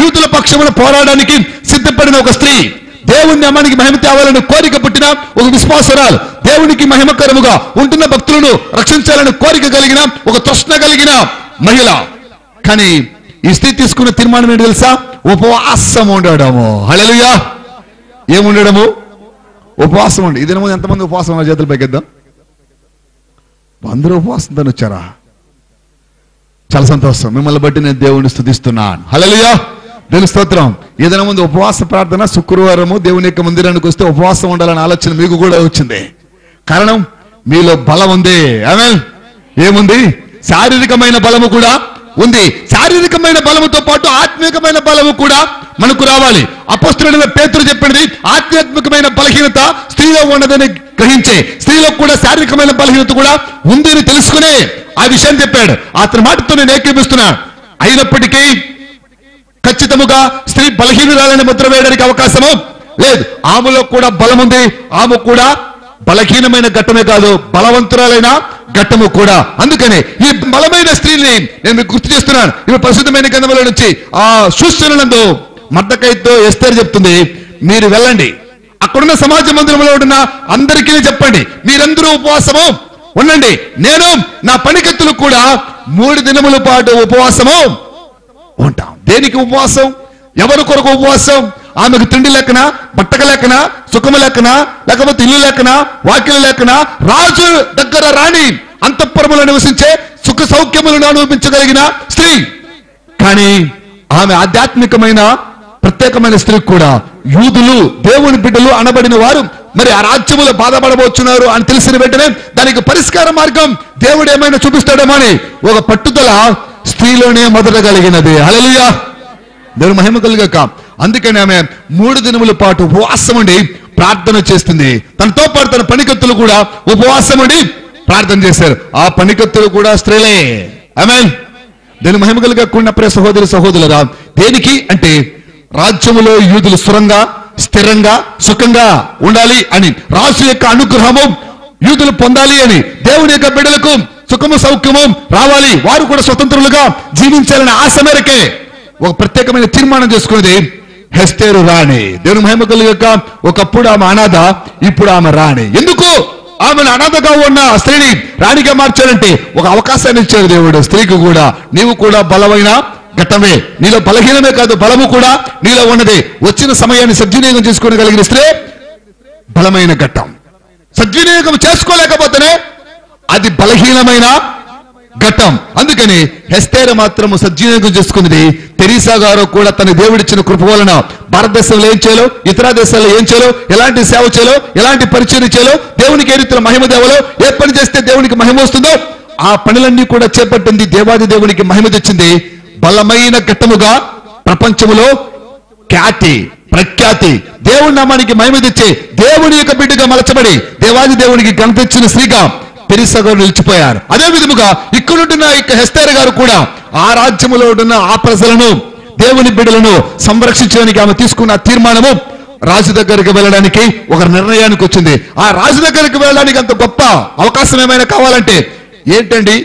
యూతుల పక్షమున పోరాడడానికి సిద్ధపడిన ఒక స్త్రీ దేవుని అమ్మానికి మహిమ తేవాలని కోరిక పుట్టిన ఒక విశ్వాసరాలు దేవునికి మహిమకరముగా ఉంటున్న భక్తులను రక్షించాలని కోరిక కలిగిన ఒక తృష్ణ కలిగిన మహిళ. కానీ ఈ స్త్రీ తీసుకున్న తీర్మానం ఏంటి తెలుసా? ఉపవాసం ఉండడము. హల్లెలూయా. ఏముండడము? ఉపవాసం ఉండి. ఇదే ముందు ఎంతమంది ఉపవాసం ఉన్న చేతులు పైకిద్దాం? అందరూ ఉపవాసంతో వచ్చారా? చాలా సంతోషం. మిమ్మల్ని బట్టి నేను దేవుని స్థుతిస్తున్నాను. హలలుయా దేవుని స్తోత్రం. ఏదైనా ముందు ఉపవాస ప్రార్థన శుక్రవారము దేవుని యొక్క మందిరానికి వస్తే ఉపవాసం ఉండాలనే ఆలోచన మీకు కూడా వచ్చింది. కారణం మీలో బలం ఉంది. ఆమె ఏముంది? శారీరకమైన బలము కూడా ఉంది. శారీరకమైన బలముతో పాటు ఆత్మీయమైన బలము కూడా మనకు రావాలి. అపస్తుడైన పేతులు చెప్పినది ఆధ్యాత్మికమైన బలహీనత స్త్రీలో ఉన్నదని గ్రహించే స్త్రీలో కూడా శారీరకమైన బలహీనత కూడా ఉంది అని తెలుసుకునే ఆ విషయం చెప్పాడు. అతని మాటతో నేను ఏకీపిస్తున్నా. అయినప్పటికీ ఖచ్చితముగా స్త్రీ బలహీనురాలని ముద్ర వేయడానికి అవకాశము లేదు. ఆమెలో కూడా బలం ఉంది ఆమె కూడా బలహీనమైన ఘట్టమే కాదు బలవంతురాలైన ఘట్టము కూడా. అందుకనే ఈ బలమైన స్త్రీని నేను మీకు గుర్తు చేస్తున్నాను. ఇవి పరిశుద్ధమైన గంధముల నుంచి ఆ సూచనలందు మద్దకైతో ఎస్తేరు చెప్తుంది. మీరు వెళ్ళండి. అక్కడున్న సమాజ మందిరంలో ఉన్న అందరికీ చెప్పండి. మీరందరూ ఉపవాసము ఉండండి. నేను నా పనికెత్తులు కూడా మూడు దినముల పాటు ఉపవాసము ఉంటాం. దేనికి ఉపవాసం? ఎవరి కొరకు ఉపవాసం? ఆమెకు తిండి లెక్కన బట్టక లెక్కన సుఖము లెక్కన లేకపోతే ఇల్లు లెక్కన వాక్యం లెక్కన రాజు దగ్గర రాణి అంతఃపురములో నివసించే సుఖ సౌఖ్యములను అనుభవించగలిగిన స్త్రీ. కానీ ఆమె ఆధ్యాత్మికమైన ప్రత్యేకమైన స్త్రీ కూడా యూదులు దేవుని బిడ్డలు అనబడిన వారు మరి ఆ రాజ్యములో బాధపడబోతున్నారు అని తెలిసిన వెంటనే దానికి పరిష్కార మార్గం దేవుడు ఏమైనా చూపిస్తాడేమో అని ఒక పట్టుదల స్త్రీలోనే మొదలగలిగినది కలిగినది. దేవుడు మహిమ కలుగాక. అందుకని ఆమె మూడు దినముల పాటు ఉపవాసం ఉండి ప్రార్థన చేస్తుంది. తనతో పాటు తన పనికత్తులు కూడా ఉపవాసం ఉండి ప్రార్థన చేశారు. ఆ పనికత్తులు కూడా స్త్రీలే. ఆమె దాని మహిమగలు కాకుండా ప్రియ సహోదరి సహోదరులరా దేనికి అంటే రాజ్యములో యూదులు స్థిరంగా స్థిరంగా సుఖంగా ఉండాలి అని రాజు యొక్క అనుగ్రహము యూదులు పొందాలి అని దేవుని యొక్క బిడ్డలకు సుఖము సౌఖ్యము రావాలి. వారు కూడా స్వతంత్రులుగా జీవించాలని ఆశ మేరకే ఒక ప్రత్యేకమైన తీర్మానం చేసుకునేది హెస్తేరు రాణి. దేవుని మహిమ యొక్క ఒకప్పుడు ఆమె అనాథ ఇప్పుడు ఆమె రాణి. ఎందుకు? ఆమెను అనాథగా ఉన్న స్త్రీని రాణిగా మార్చారంటే ఒక అవకాశాన్ని ఇచ్చారు దేవుడు. స్త్రీకి కూడా నీవు కూడా బలమైన ఘట్టమే. నీలో బలహీనమే కాదు బలము కూడా నీలో ఉన్నది. వచ్చిన సమయాన్ని సద్వినియోగం చేసుకోగలిగిన స్త్రీ బలమైన ఘట్టం. సద్వినియోగం చేసుకోలేకపోతేనే అది బలహీనమైన ఘట్టం అందుకని హెస్తేర మాత్రము సద్వినియోగం చేసుకున్నది తెరీసా గారు కూడా తన దేవుడిచ్చిన కృప వలన భారతదేశంలో ఏం చేయాలో ఇతర దేశాల్లో ఏం చేయాలో ఎలాంటి సేవ చేయాలో ఎలాంటి పరిచయం చేయాలో దేవునికి ఏ రీతిలో మహిమ దేవలో ఏ పని చేస్తే దేవునికి మహిమ వస్తుందో ఆ పనులన్నీ కూడా చేపట్టింది దేవాది దేవునికి మహిమ తెచ్చింది. బలమైన ఘట్టముగా ప్రపంచములో ఖ్యాతి ప్రఖ్యాతి దేవుడి నామానికి మహిమ తెచ్చే దేవుని యొక్క బిడ్డగా మలచబడి దేవాది దేవునికి ఘనత ఇచ్చిన పెరిసగా నిలిచిపోయారు. అదే విధముగా ఇక్కడుంటున్న ఇక హెస్తేర గారు కూడా ఆ రాజ్యములో ఉన్న ఆ ప్రజలను దేవుని బిడ్డలను సంరక్షించడానికి ఆమె తీసుకున్న తీర్మానము రాజు దగ్గరికి వెళ్ళడానికి ఒక నిర్ణయానికి వచ్చింది. ఆ రాజు దగ్గరికి వెళ్ళడానికి అంత గొప్ప అవకాశం ఏమైనా కావాలంటే ఏంటండి?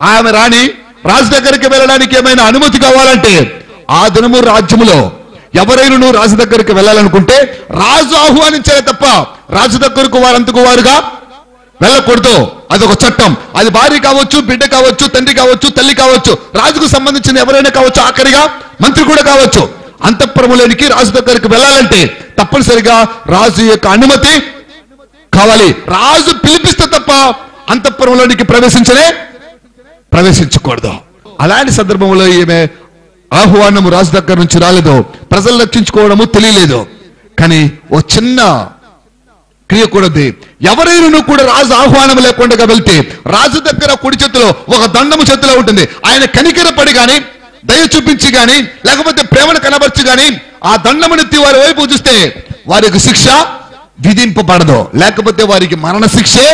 ఆమె రాణి రాజు దగ్గరికి వెళ్ళడానికి ఏమైనా అనుమతి కావాలంటే ఆ దినము రాజ్యములో ఎవరైనా నువ్వు రాజు దగ్గరికి వెళ్ళాలనుకుంటే రాజు ఆహ్వానించారే తప్ప రాజు దగ్గరకు వారంతకు వారుగా వెళ్ళకూడదు. అదొక చట్టం. అది భార్య కావచ్చు బిడ్డ కావచ్చు తండ్రి కావచ్చు తల్లి కావచ్చు రాజుకు సంబంధించిన ఎవరైనా కావచ్చు ఆఖరిగా మంత్రి కూడా కావచ్చు. అంతఃపురములోనికి రాజు దగ్గరికి వెళ్ళాలంటే తప్పనిసరిగా రాజు యొక్క అనుమతి కావాలి. రాజు పిలిపిస్తే తప్ప అంతఃపురంలోనికి ప్రవేశించలే ప్రవేశించకూడదు. అలాంటి సందర్భంలో ఈమె ఆహ్వానము రాజు దగ్గర నుంచి రాలేదు. ప్రజలు రక్షించుకోవడము తెలియలేదు. కానీ ఓ చిన్న క్రియకూడదు ఎవరైనా కూడా రాజు ఆహ్వానం లేకుండా వెళ్తే రాజు దగ్గర కుడి చేతిలో ఒక దండము చేతిలో ఉంటుంది. ఆయన కనికరపడి గాని దయ చూపించి గాని లేకపోతే ప్రేమను కనబర్చి గాని ఆ దండమునెత్తి వారి వైపు చూస్తే వారికి శిక్ష విధింపబడదు. లేకపోతే వారికి మరణ శిక్షే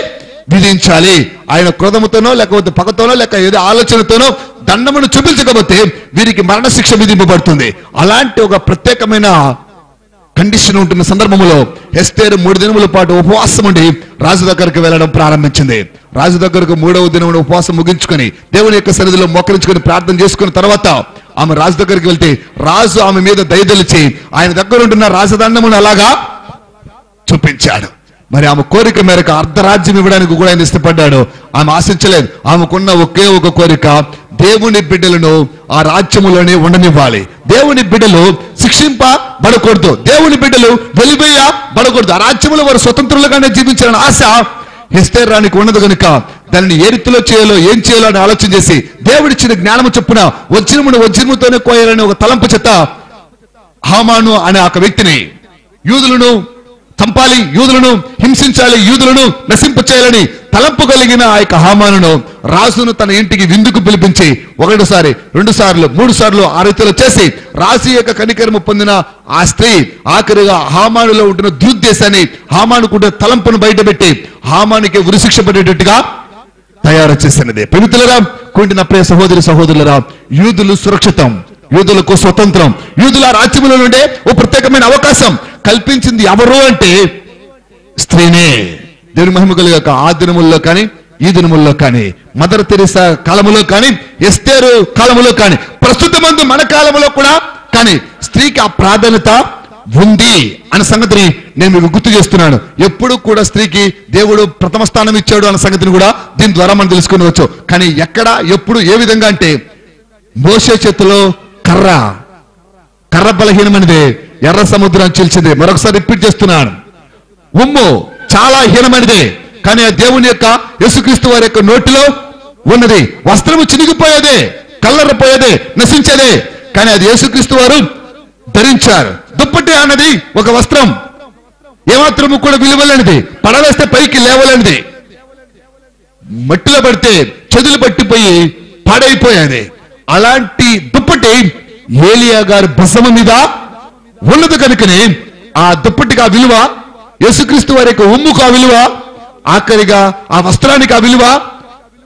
విధించాలి. ఆయన క్రోధముతోనో లేకపోతే పగతోనో లేక ఏదో ఆలోచనతోనో దండమును చూపించకపోతే వీరికి మరణ శిక్ష విధింపబడుతుంది. అలాంటి ఒక ప్రత్యేకమైన కండిషన్ ఉంటున్న సందర్భంలో ఎస్తేరు మూడు దినముల పాటు ఉపవాసం ఉండి రాజు దగ్గరకు వెళ్ళడం ప్రారంభించింది. రాజు దగ్గరకు మూడవ దినమున ఉపవాసం ముగించుకొని దేవుని యొక్క సన్నిధిలో మొక్కరించుకొని ప్రార్థన చేసుకున్న తర్వాత ఆమె రాజు దగ్గరికి వెళ్తే రాజు ఆమె మీద దయదలిచి ఆయన దగ్గర ఉంటున్న రాజదండమును అలాగా చూపించాడు. మరి ఆమె కోరిక మేరకు అర్ధరాజ్యం ఇవ్వడానికి కూడా ఆయన ఇష్టపడ్డాడు. ఆమె ఆశించలేదు. ఆమెకున్న ఒకే ఒక కోరిక దేవుని బిడ్డలను ఆ రాజ్యములోనే ఉండనివ్వాలి. దేవుని బిడ్డలు శిక్షింప పడకూడదు దేవుని బిడ్డలు వెలివేయ బడకూడదు. ఆ రాజ్యములో వారు స్వతంత్రులుగానే జీవించాలని ఆశ హెస్తేరానికి ఉన్నది కనుక దానిని ఏ రీతిలో చేయాలో ఏం చేయాలో అని ఆలోచన చేసి దేవుడిచ్చిన జ్ఞానము చొప్పున వజ్రమును వజ్రముతోనే కోయాలని ఒక తలంపు చేత హామాను అనే ఒక వ్యక్తిని యూదులను చంపాలి యూదులను హింసించాలి యూదులను నశింప చేయాలని తలంపు కలిగిన ఆ యొక్క హామాను రాజును తన ఇంటికి విందుకు పిలిపించి ఒకటిసారి రెండు సార్లు మూడు సార్లు ఆ రీతిలో చేసి రాజు యొక్క కనికరము పొందిన ఆ స్త్రీ ఆఖరిగా హామానులో ఉంటున్న దురుద్దేశాన్ని హామానుకుంటున్న తలంపును బయటపెట్టి హామానికి ఉరిశిక్ష పడేటట్టుగా తయారు చేసినది. పెరుగుతులరా కుంటిన ప్రియ సహోదరి సహోదరులరా యూదులు సురక్షితం. యూదులకు స్వతంత్రం. యూదుల రాజ్యముల నుండే ఓ ప్రత్యేకమైన అవకాశం కల్పించింది ఎవరు అంటే స్త్రీనే. దేవుని మహిమ కలిగాక ఆ దినముల్లో కానీ ఈ దినముల్లో కానీ మదర్ తెరిసా కాలములో కానీ ఎస్తేరు కాలములో కానీ ప్రస్తుతం మన కాలంలో కూడా కానీ స్త్రీకి ఆ ప్రాధాన్యత ఉంది అనే సంగతిని నేను మీకు గుర్తు చేస్తున్నాను. ఎప్పుడు కూడా స్త్రీకి దేవుడు ప్రథమ స్థానం ఇచ్చాడు అన్న సంగతిని కూడా దీని ద్వారా మనం తెలుసుకునవచ్చు కానీ ఎక్కడ ఎప్పుడు ఏ విధంగా అంటే మోసే చేతిలో కర్ర. కర్ర బలహీనమైనది. ఎర్ర సముద్రం చీల్చింది. మరొకసారి రిపీట్ చేస్తున్నాను. ఉమ్ము చాలా హీనమైనదే. కానీ ఆ దేవుని యొక్క యేసుక్రీస్తు వారి యొక్క నోటిలో ఉన్నది. వస్త్రము చినిగిపోయేదే. కల్లరపోయేదే నశించేదే. కానీ అది యేసుక్రీస్తు వారు ధరించారు. దుప్పటి అన్నది ఒక వస్త్రం. ఏమాత్రము కూడా విలువలేనిది. పడవేస్తే పైకి లేవలేనిది. మట్టిలో పడితే చెదులు పట్టిపోయి పాడైపోయేది. అలాంటి దుప్పటి ఏలియా గారి భసమ మీద ఉన్నది కనుకనే ఆ దుప్పటికి ఆ విలువ యేసుక్రీస్తు వారి యొక్క ఉమ్ముకు ఆ విలువ ఆఖరిగా ఆ వస్త్రానికి ఆ విలువ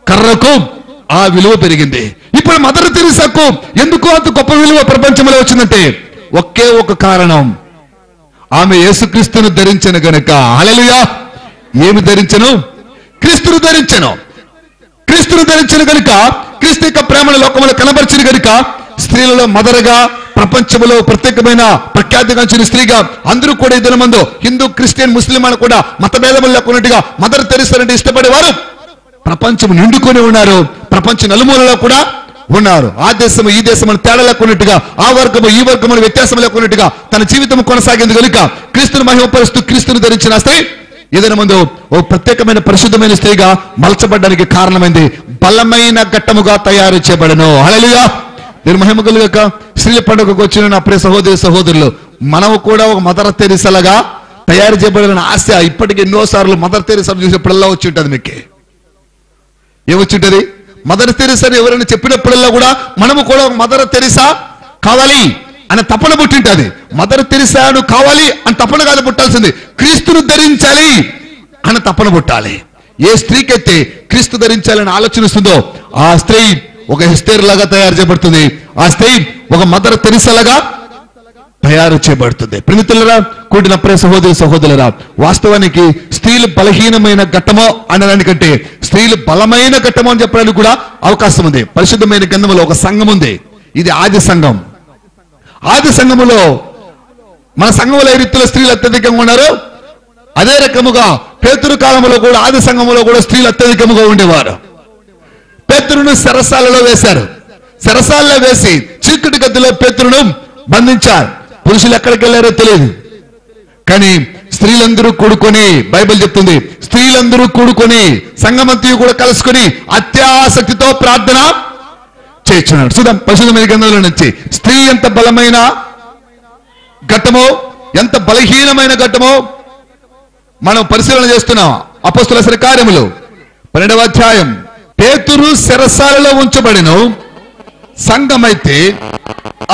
కర్రకు ఆ విలువ పెరిగింది. ఇప్పుడు మదర్ తెరిసాకు ఎందుకు అంత గొప్ప విలువ ప్రపంచంలో వచ్చిందంటే ఒకే ఒక కారణం. ఆమె యేసుక్రీస్తును ధరించను గనుక. అలలుయా ఏమి ధరించను? క్రీస్తును ధరించను. క్రీస్తును ధరించిన గనుక క్రీస్తు యొక్క ప్రేమను లోకంలో కనబరిచిన గనుక స్త్రీలలో మదరగా ప్రపంచంలో ప్రత్యేకమైన ప్రఖ్యాతిగాంచిన స్త్రీగా అందరూ కూడా ఇద్దరు మందు హిందూ క్రిస్టియన్ ముస్లిం అని కూడా మతభేదములు లేకున్నట్టుగా మదర్ తెరిస్తారంటే ఇష్టపడేవారు. ప్రపంచం నిండుకొని ఉన్నారు. ప్రపంచ నలుమూలలో కూడా ఉన్నారు. ఆ దేశం ఈ దేశం తేడా లేకున్నట్టుగా ఆ వర్గము ఈ వర్గము వ్యత్యాసం లేకున్నట్టుగా తన జీవితం కొనసాగింది కనుక క్రీస్తును మహిమపరుస్తూ క్రీస్తును ధరించిన స్త్రీ ఏదైనా ముందు ఓ ప్రత్యేకమైన పరిశుద్ధమైన స్త్రీగా మలచబడ్డానికి కారణమైంది. బలమైన ఘట్టముగా తయారు చేయబడను. అలలుగా నేను మహిమ కలుగాక స్త్రీల పండుగకు వచ్చిన నా ప్రియ సహోదరి సహోదరులు మనము కూడా ఒక మదర్ తెరిసలగా తయారు చేయబడిన ఆశ ఇప్పటికి ఎన్నో సార్లు మదర్ తెరిసా చూసేప్పుడల్లా వచ్చి ఉంటుంది మీకు. ఏమొచ్చి ఉంటుంది? మదర్ తెరిసా అని ఎవరైనా చెప్పినప్పుడల్లా కూడా మనము కూడా ఒక మదర్ తెరిసా కావాలి అని తపన పుట్టింటది. మదర్ తెరిసాను కావాలి అని తపన కాదు పుట్టాల్సింది క్రీస్తును ధరించాలి అని తపన పుట్టాలి. ఏ స్త్రీకైతే క్రీస్తు ధరించాలని ఆలోచనిస్తుందో ఆ స్త్రీ ఒక హిస్టేర్ లాగా తయారు చేయబడుతుంది. ఆ స్త్రీ ఒక మదర్ తెరిసలాగా తయారు చేయబడుతుంది. ప్రిమితులరా కూడిన ప్రే సహోదరి సహోదరులరా వాస్తవానికి స్త్రీలు బలహీనమైన ఘట్టమో అనడానికంటే స్త్రీలు బలమైన ఘట్టమో అని చెప్పడానికి కూడా అవకాశం ఉంది. పరిశుద్ధమైన గంధములో ఒక సంఘం ఉంది. ఇది ఆది సంఘం. ఆది సంఘములో మన సంఘంలో ఏ రీతిలో స్త్రీలు అత్యధికంగా ఉన్నారు? అదే రకముగా పేతురు కాలంలో కూడా ఆది సంఘములో కూడా స్త్రీలు అత్యధికముగా ఉండేవారు. పేతురును సరసాలలో వేశారు. సరసాలలో వేసి చీకటి గదిలో పేతురును బంధించారు. పురుషులు ఎక్కడికి వెళ్ళారో తెలియదు. కానీ స్త్రీలందరూ కూడుకొని బైబిల్ చెప్తుంది. స్త్రీలందరూ కూడుకొని సంగమంతి కూడా కలుసుకొని అత్యాసక్తితో ప్రార్థన చేస్తున్నాడు చూద్దాం పశువుల గ్రంథంలో నుంచి స్త్రీ ఎంత బలమైన ఘట్టమో ఎంత బలహీనమైన ఘట్టమో మనం పరిశీలన చేస్తున్నాం. అపస్తుల సరి కార్యములు. పన్నెండవ అధ్యాయం. పేతురు శిరసాలలో ఉంచబడిను. సంఘమైతే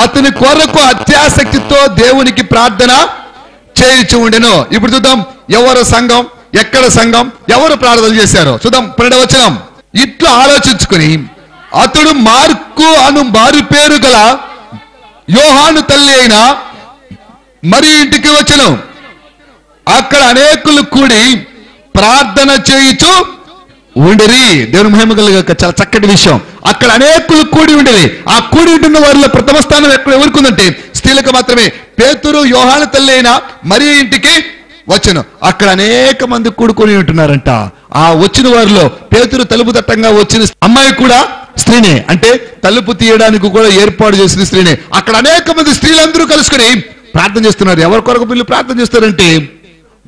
అతని కొరకు అత్యాసక్తితో దేవునికి ప్రార్థన చేయించి ఉండెను. ఇప్పుడు చూద్దాం ఎవరు సంఘం ఎక్కడ సంఘం ఎవరు ప్రార్థన చేశారు. చూద్దాం పన్నెండవచనం ఇట్లా ఆలోచించుకుని అతడు మార్కు అను మారు పేరు గల యోహాను తల్లి అయిన మరి ఇంటికి వచ్చను అక్కడ అనేకులు కూడి ప్రార్థన చేయుచు ఉండిరి దేవుని మహిమ కలిగాక చాలా చక్కటి విషయం. అక్కడ అనేకులు కూడి ఉండేది. ఆ కూడి ఉంటున్న వారిలో ప్రథమ స్థానం ఎక్కడ ఎవరుకుందంటే స్త్రీలకు మాత్రమే. పేతురు యోహాన తల్లి అయిన మరీ ఇంటికి వచ్చను. అక్కడ అనేక మంది కూడుకొని ఉంటున్నారంట. ఆ వచ్చిన వారిలో పేతురు తలుపు తట్టంగా వచ్చిన అమ్మాయి కూడా స్త్రీనే. అంటే తలుపు తీయడానికి కూడా ఏర్పాటు చేసిన స్త్రీనే. అక్కడ అనేక మంది స్త్రీలందరూ కలుసుకొని ప్రార్థన చేస్తున్నారు. ఎవరి కొరకు వీళ్ళు ప్రార్థన చేస్తారంటే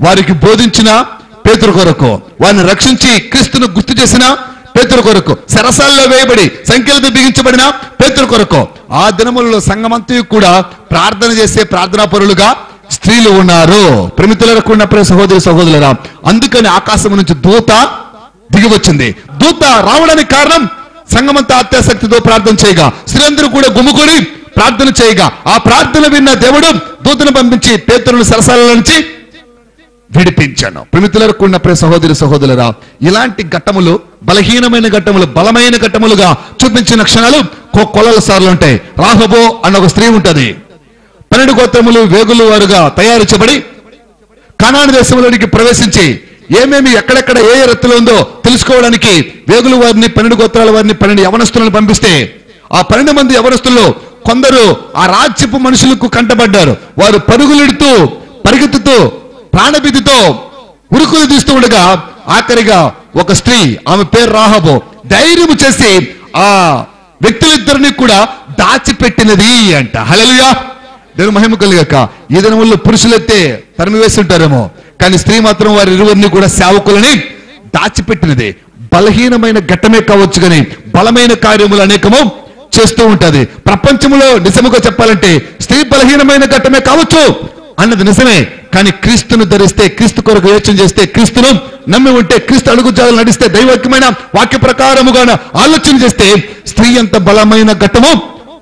వారికి బోధించిన పేతురు కొరకు వారిని రక్షించి క్రీస్తును గుర్తు చేసిన పేతురు కొరకు సరసాల్లో వేయబడి సంఖ్యలతో బిగించబడిన పేతురు కొరకు ఆ దినములలో సంగమంతయు కూడా ప్రార్థన చేసే ప్రార్థనా పరులుగా స్త్రీలు ఉన్నారు. ప్రమితులకు ఉన్న సహోదరి సహోదరులరా అందుకని ఆకాశం నుంచి దూత దిగి వచ్చింది దూత రావడానికి కారణం సంగమంతా అత్యాసక్తితో ప్రార్థన చేయగా స్త్రీలందరూ కూడా గుమ్ముకొని ప్రార్థన చేయగా ఆ ప్రార్థన విన్న దేవుడు దూతను పంపించి పేతురును సరసాల నుంచి విడిపించాను. ప్రమితులకు ఉన్న ప్రియ సహోదరి సహోదరురా ఇలాంటి ఘట్టములు బలహీనమైన ఘట్టములు బలమైన ఘట్టములుగా చూపించిన క్షణాలు కొలల సార్లు ఉంటాయి. రాహబో అన్న ఒక స్త్రీ ఉంటది. పన్నెండు గోత్రములు వేగులు వారుగా తయారు చేయబడి కనాను దేశంలోనికి ప్రవేశించి ఏమేమి ఎక్కడెక్కడ ఏ ఏ రత్తులు ఉందో తెలుసుకోవడానికి వేగులు వారిని పన్నెండు గోత్రాల వారిని పన్నెండు యవనస్తులను పంపిస్తే ఆ పన్నెండు మంది యవనస్తుల్లో కొందరు ఆ రాజ్యపు మనుషులకు కంటబడ్డారు. వారు పరుగులెడుతూ పరిగెత్తుతూ ప్రాణభీతితో ఉరుకులు తీస్తూ ఉండగా ఆఖరిగా ఒక స్త్రీ ఆమె పేరు రాహబో ధైర్యము చేసి ఆ వ్యక్తులిద్దరిని కూడా దాచిపెట్టినది అంట. హలలుయా దేవుని మహిమ కలిగాక ఈ దినముల్లో పురుషులైతే తరిమి వేస్తుంటారేమో కానీ స్త్రీ మాత్రం వారి ఇరువురిని కూడా సేవకులని దాచిపెట్టినది. బలహీనమైన ఘట్టమే కావచ్చు కానీ బలమైన కార్యములు అనేకము చేస్తూ ఉంటది. ప్రపంచంలో నిజముగా చెప్పాలంటే స్త్రీ బలహీనమైన ఘట్టమే కావచ్చు అన్నది నిజమే. కానీ క్రీస్తును ధరిస్తే క్రీస్తు కొరకు యోచన చేస్తే క్రీస్తును నమ్మి ఉంటే క్రీస్తు అడుగుజాలు నడిస్తే దైవక్యమైన వాక్య ప్రకారముగా ఆలోచన చేస్తే స్త్రీ ఎంత బలమైన ఘట్టము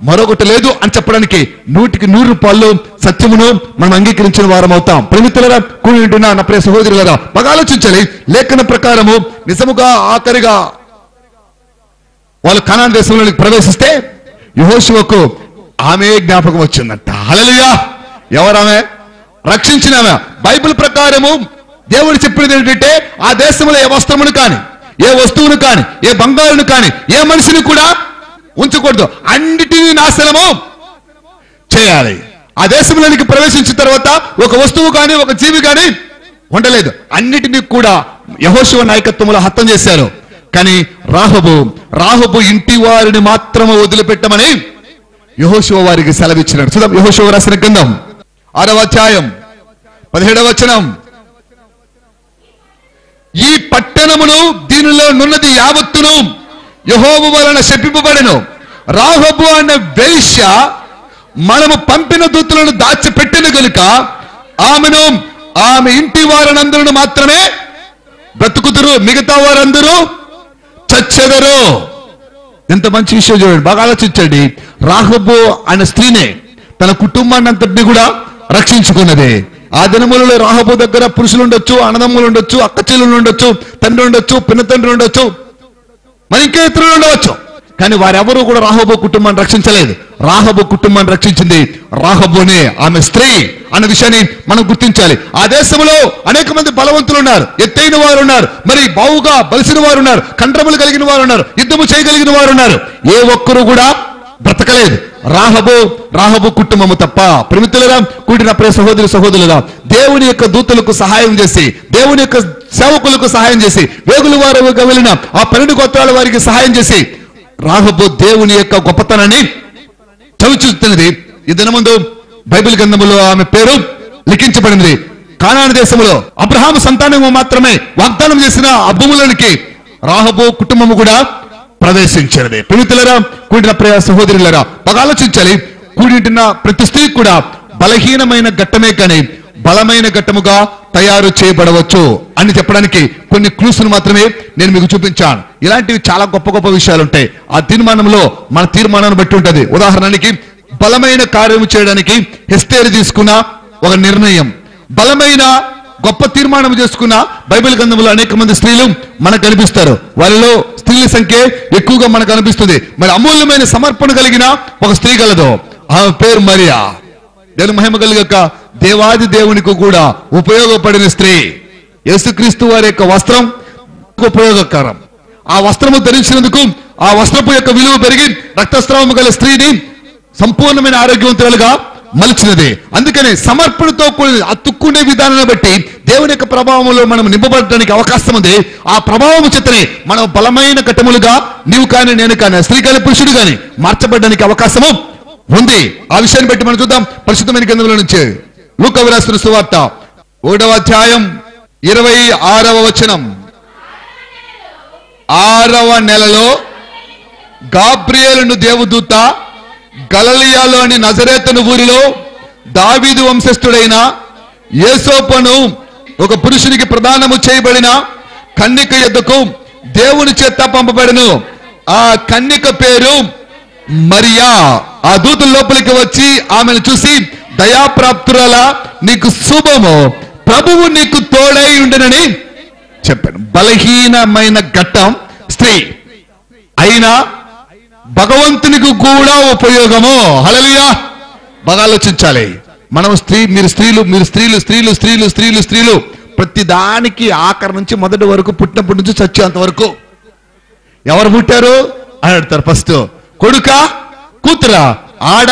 మరొకటి లేదు అని చెప్పడానికి నూటికి నూరు రూపాయలు సత్యమును మనం అంగీకరించిన వారం అవుతాం. ప్రేమితులరా కూడి ఉంటున్న నా ప్రియ సహోదరులరా? బాగా ఆలోచించాలి. లేఖన ప్రకారము నిజముగా ఆఖరిగా వాళ్ళు కనాన్ దేశంలో ప్రవేశిస్తే యహోశివకు ఆమె జ్ఞాపకం వచ్చిందంట. హల్లెలూయా! ఎవరామె రక్షించిన బైబిల్ ప్రకారము దేవుడు చెప్పినది ఏంటంటే ఆ దేశంలో ఏ వస్త్రమును కాని ఏ వస్తువును కాని ఏ బంగారును కాని ఏ మనిషిని కూడా ఉంచకూడదు. అన్నిటినీ నాశనము చేయాలి. ఆ దేశంలోనికి ప్రవేశించిన తర్వాత ఒక వస్తువు కానీ ఒక జీవి కానీ ఉండలేదు. అన్నిటినీ కూడా యహోశివ నాయకత్వంలో హతం చేశారు. కానీ రాహబు రాహబు ఇంటి వారిని మాత్రమే వదిలిపెట్టమని యహోశివ వారికి సెలవిచ్చినాడు. చూద్దాం యహోశివ రాసిన గ్రంథం. ఆరవ అధ్యాయం పదిహేడవ వచనం. ఈ పట్టణమును దీనిలో నున్నది యావత్తును యహోబు వలన శపింపబడను. రాహబు అన్న వేశ్య మనము పంపిన దూతులను దాచిపెట్టిన గనుక ఆమెను ఆమె ఇంటి వారనందరూ మాత్రమే బ్రతుకుతురు మిగతా వారందరూ చచ్చెదరు. ఎంత మంచి విషయం చూడండి. బాగా ఆలోచించండి. రాహబు అనే స్త్రీనే తన కుటుంబాన్ని అంతటిని కూడా రక్షించుకున్నది. ఆ దినములలో రాహబు దగ్గర పురుషులు ఉండొచ్చు అన్నదమ్ములు ఉండొచ్చు అక్క చెల్లెలు ఉండొచ్చు తండ్రి ఉండొచ్చు పిన్నతండ్రి ఉండొచ్చు మరి ఇంకా ఇతరులు ఉండవచ్చు కానీ వారెవరూ కూడా రాహబు కుటుంబాన్ని రక్షించలేదు. రాహబు కుటుంబాన్ని రక్షించింది రాహబునే. ఆమె స్త్రీ అన్న విషయాన్ని మనం గుర్తించాలి. ఆ దేశంలో అనేక మంది బలవంతులు ఉన్నారు ఎత్తైన వారు ఉన్నారు మరి బావుగా బలిసిన వారు ఉన్నారు కండ్రములు కలిగిన వారు ఉన్నారు యుద్ధము చేయగలిగిన వారు ఉన్నారు ఏ ఒక్కరు కూడా బ్రతకలేదు. రాహబు రాహబు కుటుంబము తప్ప ప్రమితులరా కూడిన ప్రియ సహోదరి సహోదరులరా దేవుని యొక్క దూతలకు సహాయం చేసి దేవుని యొక్క సేవకులకు సహాయం చేసి వేగుల వారు వెళ్ళిన ఆ పన్నెండు గోత్రాల వారికి సహాయం చేసి రాహబు దేవుని యొక్క గొప్పతనాన్ని చవిచూస్తున్నది. ఈ దినముందు బైబిల్ గ్రంథములో ఆమె పేరు లిఖించబడింది కానాన దేశంలో అబ్రహాం సంతానము మాత్రమే వాగ్దానం చేసిన ఆ భూములోనికి రాహబో కుటుంబము కూడా ప్రవేశించినది. ప్రిమితులరా కూడిన ప్రియ సహోదరులరా బాగా ఆలోచించాలి. కూడింటున్న ప్రతి స్త్రీ కూడా బలహీనమైన ఘట్టమే కానీ బలమైన ఘట్టముగా తయారు చేయబడవచ్చు అని చెప్పడానికి కొన్ని క్లూస్ను మాత్రమే నేను మీకు చూపించాను. ఇలాంటివి చాలా గొప్ప గొప్ప విషయాలు ఉంటాయి. ఆ తీర్మానంలో మన తీర్మానాన్ని బట్టి ఉంటుంది. ఉదాహరణకి బలమైన కార్యం చేయడానికి హెస్తేరి తీసుకున్న ఒక నిర్ణయం. బలమైన గొప్ప తీర్మానం చేసుకున్న బైబిల్ గ్రంథంలో అనేక మంది స్త్రీలు మనకు కనిపిస్తారు. వారిలో స్త్రీల సంఖ్య ఎక్కువగా మనకు అనిపిస్తుంది. మరి అమూల్యమైన సమర్పణ కలిగిన ఒక స్త్రీ కలదు ఆమె పేరు మరియా. దేవుని మహిమ కలిగక దేవాది దేవునికి కూడా ఉపయోగపడిన స్త్రీ. యేసుక్రీస్తు వారి యొక్క వస్త్రం ఉపయోగకరం. ఆ వస్త్రము ధరించినందుకు ఆ వస్త్రపు యొక్క విలువ పెరిగి రక్తస్రావము గల స్త్రీని సంపూర్ణమైన ఆరోగ్యవంతులుగా మలిచినదే అందుకనే సమర్పణతో కూడిన అతుక్కునే విధానాన్ని బట్టి దేవుని యొక్క ప్రభావంలో మనం నింపబడటానికి అవకాశం ఉంది. ఆ ప్రభావం చేతనే మనం బలమైన కట్టములుగా నీవు కానీ నేను కానీ స్త్రీ కానీ పురుషుడు కానీ మార్చబడడానికి అవకాశము ఉంది. ఆ విషయాన్ని బట్టి మనం చూద్దాం పరిశుద్ధమైన గ్రంథంలో నుంచి. లూక విరాస్తున్న సువార్త ఒకటవ అధ్యాయం ఇరవై ఆరవ వచనం. ఆరవ నెలలో గాబ్రియలను దేవదూత గలలియాలోని నజరేతను ఊరిలో దావీదు వంశస్థుడైన యేసోపను ఒక పురుషునికి ప్రదానము చేయబడిన కన్నిక యొద్దకు దేవుని చేత పంపబడను. ఆ కన్నిక పేరు మరియా. ఆ దూత లోపలికి వచ్చి ఆమెను చూసి దయాప్రాప్తురాల నీకు శుభము. ప్రభువు నీకు తోడై ఉండనని చెప్పాను. బలహీనమైన ఘట్టం స్త్రీ. అయినా భగవంతునికి కూడా ఉపయోగము. హలలుయా బాగా ఆలోచించాలి. మనం స్త్రీ మీరు స్త్రీలు మీరు స్త్రీలు స్త్రీలు స్త్రీలు స్త్రీలు స్త్రీలు. ప్రతి దానికి ఆఖరి నుంచి మొదటి వరకు పుట్టినప్పటి నుంచి చచ్చేంత వరకు. ఎవరు పుట్టారు? అని అడుగుతారు ఫస్ట్. కొడుక కూతురా ఆడ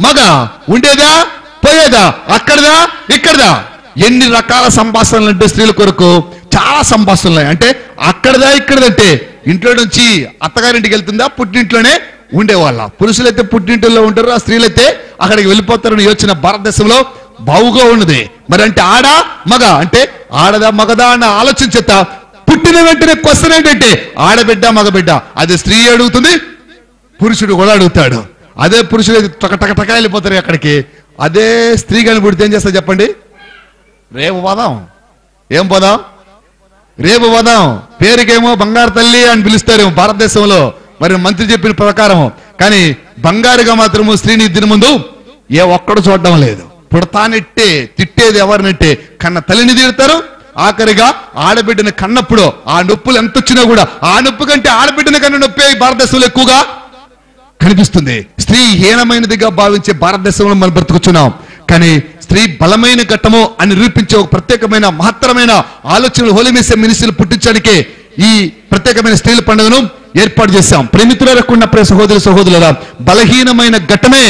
మగ ఉండేదా పోయేదా అక్కడదా ఇక్కడదా? ఎన్ని రకాల సంభాషణలు అంటే స్త్రీల కొరకు? చాలా సంభాషణలు. ఉన్నాయి. అంటే అక్కడదా ఇక్కడదంటే ఇంట్లో నుంచి అత్తగారింటికి వెళ్తుందా? పుట్టింట్లోనే ఉండేవాళ్ళ. పురుషులైతే పుట్టింటిలో ఉంటారు ఆ స్త్రీలైతే అక్కడికి వెళ్ళిపోతారని యోచన భారతదేశంలో బావుగా ఉన్నది. మరి అంటే ఆడ మగ అంటే ఆడదా మగదా అన్న చెత్త పుట్టిన వెంటనే క్వశ్చన్ ఏంటంటే ఆడబిడ్డ మగబిడ్డ అది స్త్రీ అడుగుతుంది పురుషుడు కూడా అడుగుతాడు. అదే పురుషుడు టక టక టక వెళ్ళిపోతారు అక్కడికి. అదే స్త్రీ కనిపిడితే ఏం చేస్తా చెప్పండి? రేపు పోదాం. ఏం పోదాం? రేపు పోదాం పేరుకేమో బంగారు తల్లి అని పిలుస్తారు భారతదేశంలో. మరి మంత్రి చెప్పిన ప్రకారం. కానీ బంగారుగా మాత్రము స్త్రీని దీని ముందు ఏ ఒక్కడు చూడడం లేదు. పుడతానెట్టే తిట్టేది ఎవరినట్టే. కన్న తల్లిని తీరుతారు ఆఖరిగా ఆడబిడ్డని కన్నప్పుడు ఆ నొప్పులు ఎంత వచ్చినా కూడా ఆ నొప్పు కంటే ఆడబిడ్డను కన్నా నొప్పి భారతదేశంలో ఎక్కువగా కనిపిస్తుంది. స్త్రీ హీనమైనదిగా భావించే భారతదేశంలో మనం బ్రతుకుతున్నాం కానీ స్త్రీ బలమైన ఘట్టము అని నిరూపించే ఒక ప్రత్యేకమైన మహత్తరమైన ఆలోచనలు హోలిమేసే మినిస్ట్రీలు పుట్టించడానికి ఈ ప్రత్యేకమైన స్త్రీల పండుగను ఏర్పాటు చేశాం. ప్రేమితులకున్న ప్రే సహోదరు సహోదరుల బలహీనమైన ఘట్టమే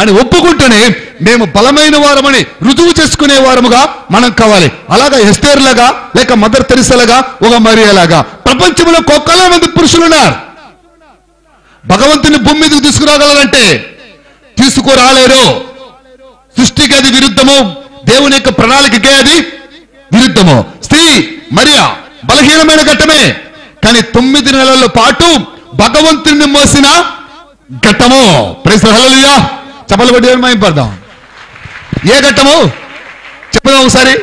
అని ఒప్పుకుంటేనే మేము బలమైన వారమని రుజువు చేసుకునే వారముగా మనం కావాలి. అలాగా ఎస్టేర్ లాగా లేక మదర్ తెరిసలాగా ఒక మరియలాగా ప్రపంచంలో కొక్కలా మంది పురుషులు ఉన్నారు. భగవంతుని భూమి మీదకి తీసుకురాగలరంటే తీసుకురాలేరు. సృష్టికి అది విరుద్ధము? దేవుని యొక్క ప్రణాళికకే అది విరుద్ధము. స్త్రీ మరియా బలహీనమైన ఘట్టమే. కానీ తొమ్మిది నెలల పాటు భగవంతుని మోసిన ఘట్టము. ప్రైసహలలుయా చెప్పలు పట్టి మేము పడదాం. ఏ ఘట్టము? చెప్పుదాం ఒకసారి.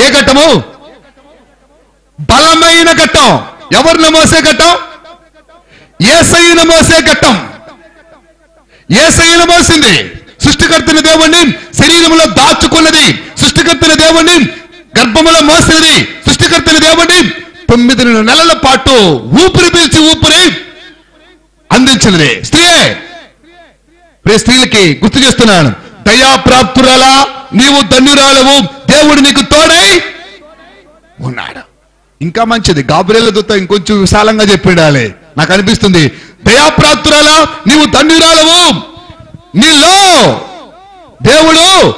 ఏ ఘట్టము? బలమైన ఘట్టం. ఎవరిని మోసే ఘట్టం? ఏసైన మోసే ఘట్టం. ఏసైన మోసింది. సృష్టికర్తన దేవుణ్ణి శరీరంలో దాచుకున్నది. సృష్టికర్తన దేవుణ్ణి గర్భములో మోసినది. సృష్టికర్తన దేవుణ్ణి తొమ్మిది నెలల పాటు ఊపిరి పీల్చి ఊపిరి అందించినది. స్త్రీయే ప్రే స్త్రీలకి గుర్తు చేస్తున్నాను. దయాప్రాప్తురాలా నీవు ధన్యురాలవు దేవుడు నీకు తోడై ఉన్నాడు. ఇంకా మంచిది. గాబ్రేల దూత ఇంకొంచెం విశాలంగా చెప్పిండాలి నాకు అనిపిస్తుంది. దయాప్రాప్తురాలా నీవు ధన్యురాలవు. నీలో దేవుడు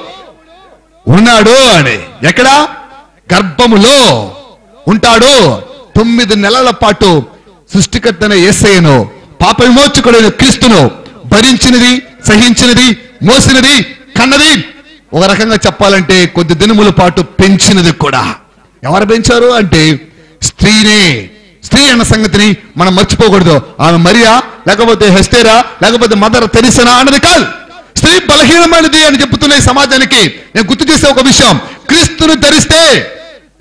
ఉన్నాడు అని. ఎక్కడ? గర్భములో ఉంటాడు. తొమ్మిది నెలల పాటు సృష్టికర్తన ఏసయ్యను పాప విమోచకుడైన క్రీస్తును భరించినది సహించినది మోసినది కన్నది. ఒక రకంగా చెప్పాలంటే కొద్ది దినముల పాటు పెంచినది కూడా. ఎవరు పెంచారు అంటే స్త్రీనే. స్త్రీ అన్న సంగతిని మనం మర్చిపోకూడదు. ఆమె మరియా లేకపోతే హెస్టేరా లేకపోతే మదర్ తెరిసనా అన్నది కాదు. స్త్రీ బలహీనమైనది అని చెబుతున్న సమాజానికి నేను గుర్తు చేసే ఒక విషయం. క్రీస్తును ధరిస్తే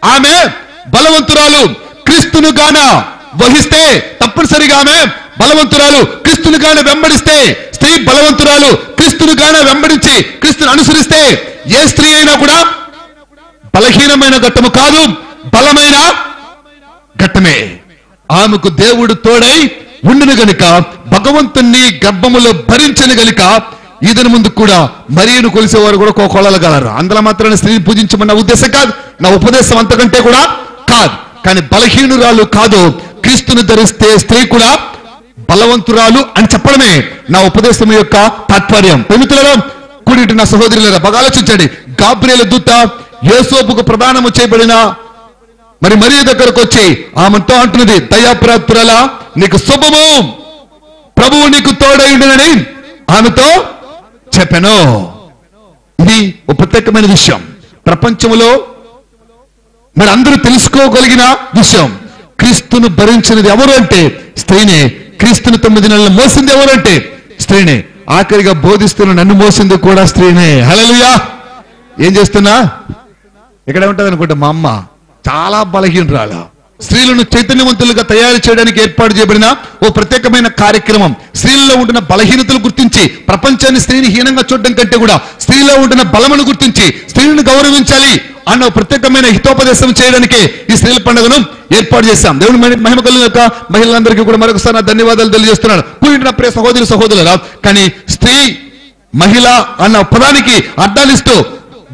ఆమె బలవంతురాలు క్రీస్తును గాన వహిస్తే తప్పనిసరిగా ఆమె బలవంతురాలు క్రీస్తును గాన వెంబడిస్తే స్త్రీ బలవంతురాలు క్రీస్తును గాన వెంబడించి క్రీస్తును అనుసరిస్తే ఏ స్త్రీ అయినా కూడా బలహీనమైన ఘట్టము కాదు బలమైన ఘట్టమే. ఆమెకు దేవుడు తోడై ఉండును గనుక భగవంతుణ్ణి గర్భములో భరించను గనుక ఈదన ముందు కూడా మరియను కొలిసేవారు కూడా కోకొలగలరు అందులో మాత్రమే స్త్రీని పూజించమన్న ఉద్దేశం కాదు. నా ఉపదేశం అంతకంటే కూడా కాదు. కానీ బలహీనురాలు కాదు. క్రీస్తుని ధరిస్తే స్త్రీ కూడా బలవంతురాలు అని చెప్పడమే నా ఉపదేశం యొక్క తాత్పర్యం. ప్రేమితులలో కూడిటి నా సహోదరుల బాగా ఆలోచించండి. గాబ్రియల దూత యేసోపుకు ప్రదానము చేయబడిన మరి మరియ దగ్గరకు వచ్చి ఆమెతో అంటున్నది దయాప్రాప్తురలా నీకు శుభము. ప్రభువు నీకు తోడైండునని ఆమెతో చెప్పాను. ఇది ఒక ప్రత్యేకమైన విషయం. ప్రపంచంలో మరి అందరూ తెలుసుకోగలిగిన విషయం. క్రీస్తును భరించినది ఎవరు అంటే స్త్రీనే. క్రీస్తును తొమ్మిది నెలలు మోసింది ఎవరు అంటే స్త్రీనే. ఆఖరిగా బోధిస్తున్న నన్ను మోసింది కూడా స్త్రీనే. హలలుయా ఏం చేస్తున్నా? ఇక్కడ ఉంటుంది అనుకుంటా మా అమ్మ. చాలా బలహీనరాల. స్త్రీలను చైతన్యవంతులుగా తయారు చేయడానికి ఏర్పాటు చేయబడిన ఓ ప్రత్యేకమైన కార్యక్రమం. స్త్రీలలో ఉంటున్న బలహీనతలు గుర్తించి ప్రపంచాన్ని స్త్రీని హీనంగా చూడడం కంటే కూడా స్త్రీలో ఉంటున్న బలమును గుర్తించి స్త్రీలను గౌరవించాలి అన్న ప్రత్యేకమైన హితోపదేశం చేయడానికి ఈ స్త్రీల పండుగను ఏర్పాటు చేశాం. దేవుడు మహిమ కలిగిన యొక్క మహిళలందరికీ కూడా మరొకసారి ధన్యవాదాలు తెలియజేస్తున్నాడు కూడిన ప్రియ సహోదరి సహోదరుల కానీ స్త్రీ మహిళ అన్న పదానికి అర్థాలిస్తూ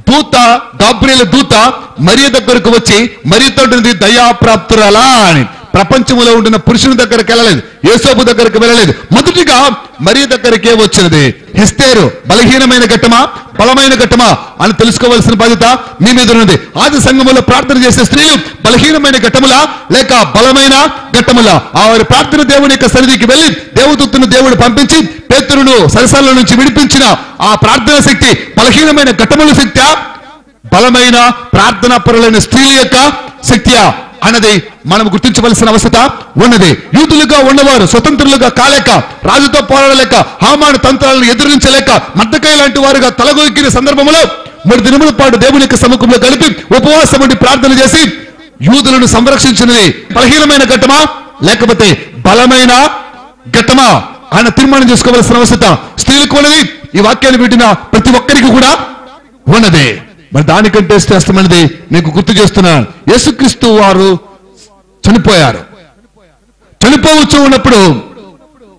దూత గాబ్రియల దూత మరియ దగ్గరకు వచ్చి మరియతో ఉంటుంది దయాప్రాప్తురాలా అని. ప్రపంచంలో ఉంటున్న పురుషుని దగ్గరికి వెళ్ళలేదు యేసోపు దగ్గరికి వెళ్ళలేదు. మొదటిగా మరీ దగ్గరికే వచ్చినది? హిస్తేరు. బలహీనమైన ఘట్టమా? బలమైన ఘట్టమా? అని తెలుసుకోవాల్సిన బాధ్యత మీ మీద ఉన్నది. ఆది సంఘములో ప్రార్థన చేసే స్త్రీలు బలహీనమైన ఘట్టములా లేక బలమైన ఘట్టములా? ఆ వారి ప్రార్థన దేవుని యొక్క సన్నిధికి వెళ్ళి దేవదూతను దేవుడు పంపించి పేతురును సరసాల నుంచి విడిపించిన ఆ ప్రార్థన శక్తి బలహీనమైన ఘట్టముల శక్తి బలమైన ప్రార్థనా పరులైన స్త్రీల యొక్క శక్తియా? అన్నది మనం గుర్తించవలసిన అవసరత ఉన్నది. యూతులుగా ఉన్నవారు స్వతంత్రులుగా కాలేక రాజుతో పోరాడలేక హామాను తంత్రాలను ఎదిరించలేక మద్దకాయ లాంటి వారుగా తలగొక్కిన సందర్భంలో మూడు దినముల పాటు దేవుని యొక్క సముఖంలో కలిపి ఉపవాసం ఉండి ప్రార్థన చేసి యూదులను సంరక్షించినది బలహీనమైన ఘట్టమా? లేకపోతే బలమైన ఘట్టమా? ఆయన తీర్మానం చేసుకోవాల్సిన అవసరం స్త్రీలకు ఉన్నది. ఈ వాక్యాన్ని పెట్టిన ప్రతి ఒక్కరికి కూడా ఉన్నది. మరి దానికంటే శ్రేష్టమైనది మీకు గుర్తు చేస్తున్నాను యేసుక్రీస్తు వారు చనిపోయారు. చనిపోవచ్చు ఉన్నప్పుడు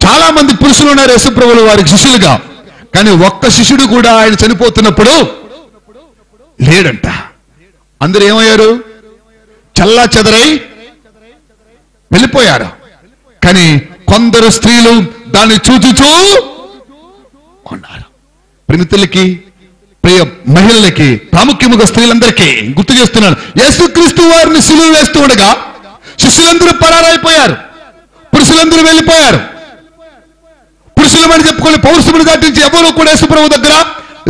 చాలా మంది పురుషులు ఉన్నారు యేసుప్రభులు వారికి శిష్యులుగా. కానీ ఒక్క శిష్యుడు కూడా ఆయన చనిపోతున్నప్పుడు లేడంట. అందరూ ఏమయ్యారు? చల్లా చెదరై వెళ్ళిపోయారు. కానీ కొందరు స్త్రీలు దాన్ని చూచుచూ ఉన్నారు. ప్రిమితులకి ప్రియ మహిళలకి ప్రాముఖ్యముగా స్త్రీలందరికీ గుర్తు చేస్తున్నాను. యేసుక్రీస్తు వారిని సిలువ వేస్తూ ఉండగా శిష్యులందరూ పరారైపోయారు. పురుషులందరూ వెళ్ళిపోయారు. పురుషులమని చెప్పుకొని పౌరుషుని దాటించి ఎవరు కూడా యేసుప్రభు దగ్గర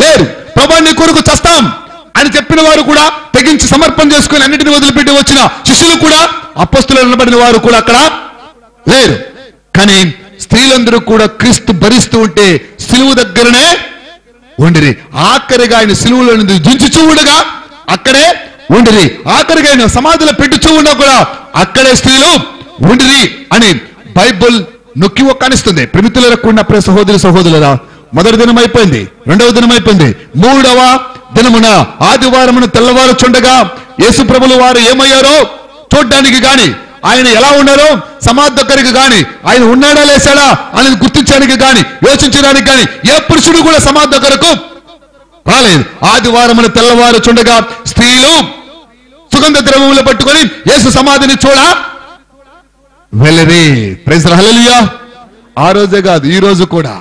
లేరు. ప్రభా నీ కొరకు చస్తాం అని చెప్పిన వారు కూడా తెగించి సమర్పణ చేసుకుని అన్నిటిని వదిలిపెట్టి వచ్చిన శిష్యులు కూడా అపస్తులు నిలబడిన వారు కూడా అక్కడ లేరు. కానీ స్త్రీలందరూ కూడా క్రీస్తు భరిస్తూ ఉంటే సిలువు దగ్గరనే ఉండిరి. ఆఖరిగా ఆయన సిలువులో నుండి దించుచూ ఉండగా అక్కడే ఉండిరి. ఆఖరిగా ఆయన సమాధిలో పెట్టుచూ ఉన్నా కూడా అక్కడే స్త్రీలు ఉండిరి అని బైబుల్ నొక్కి ఒక్కనిస్తుంది. ప్రిమితులకు ఉన్న సహోదరి సహోదరులరా మొదటి దినం అయిపోయింది రెండవ దినం అయిపోయింది. మూడవ దినమున ఆదివారమున తెల్లవారు చుండగా యేసు ప్రభులు వారు ఏమయ్యారో చూడ్డానికి గాని ఆయన ఎలా ఉన్నారో సమాధకరికి దగ్గరికి గాని ఆయన ఉన్నాడా లేసాడా అనేది గుర్తించడానికి కానీ యోచించడానికి కానీ ఏ పురుషుడు కూడా సమాధి రాలేదు. ఆదివారమున తెల్లవారు చుండగా స్త్రీలు సుగంధ ద్రవములు పట్టుకొని యేసు సమాధిని చూడ వెళ్ళరే. ప్రైజ్ హల్లెలూయా ఆ రోజే కాదు ఈ రోజు కూడా.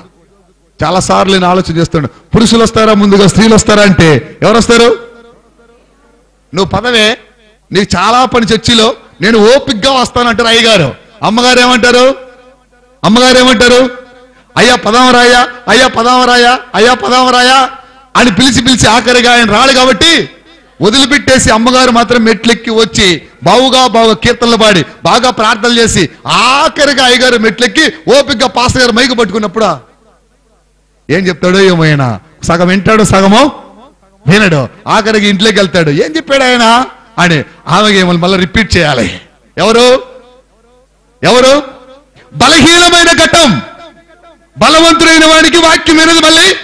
చాలా సార్లు నేను ఆలోచన చేస్తున్నాడు పురుషులు వస్తారా ముందుగా స్త్రీలు వస్తారా అంటే ఎవరు వస్తారు నువ్వు పదవే? నీకు చాలా పని చర్చిలో నేను ఓపిక్గా వస్తానంటారు అయ్యగారు. అమ్మగారు ఏమంటారు? అమ్మగారు ఏమంటారు? అయ్యా పదామరాయా అయ్యా పదామరాయా అయ్యా పదామరాయా అని పిలిచి పిలిచి ఆఖరిగా ఆయన రాడు కాబట్టి వదిలిపెట్టేసి అమ్మగారు మాత్రం మెట్లెక్కి వచ్చి బావుగా బావుగా కీర్తనలు పాడి బాగా ప్రార్థనలు చేసి ఆఖరిగా అయ్యగారు మెట్లెక్కి ఓపికగా పాస్టర్ గారు మైకు పట్టుకున్నప్పుడు? ఏం చెప్తాడో ఏమో ఆయన. సగం వింటాడు సగము వినడు. ఆఖరికి ఇంట్లోకి వెళ్తాడు. ఏం చెప్పాడు ఆయన? అని ఆమెకి మళ్ళీ రిపీట్ చేయాలి. ఎవరు? ఎవరు? బలహీనమైన ఘట్టం. బలవంతుడైన వాడికి వాక్యం వినదు మళ్ళీ.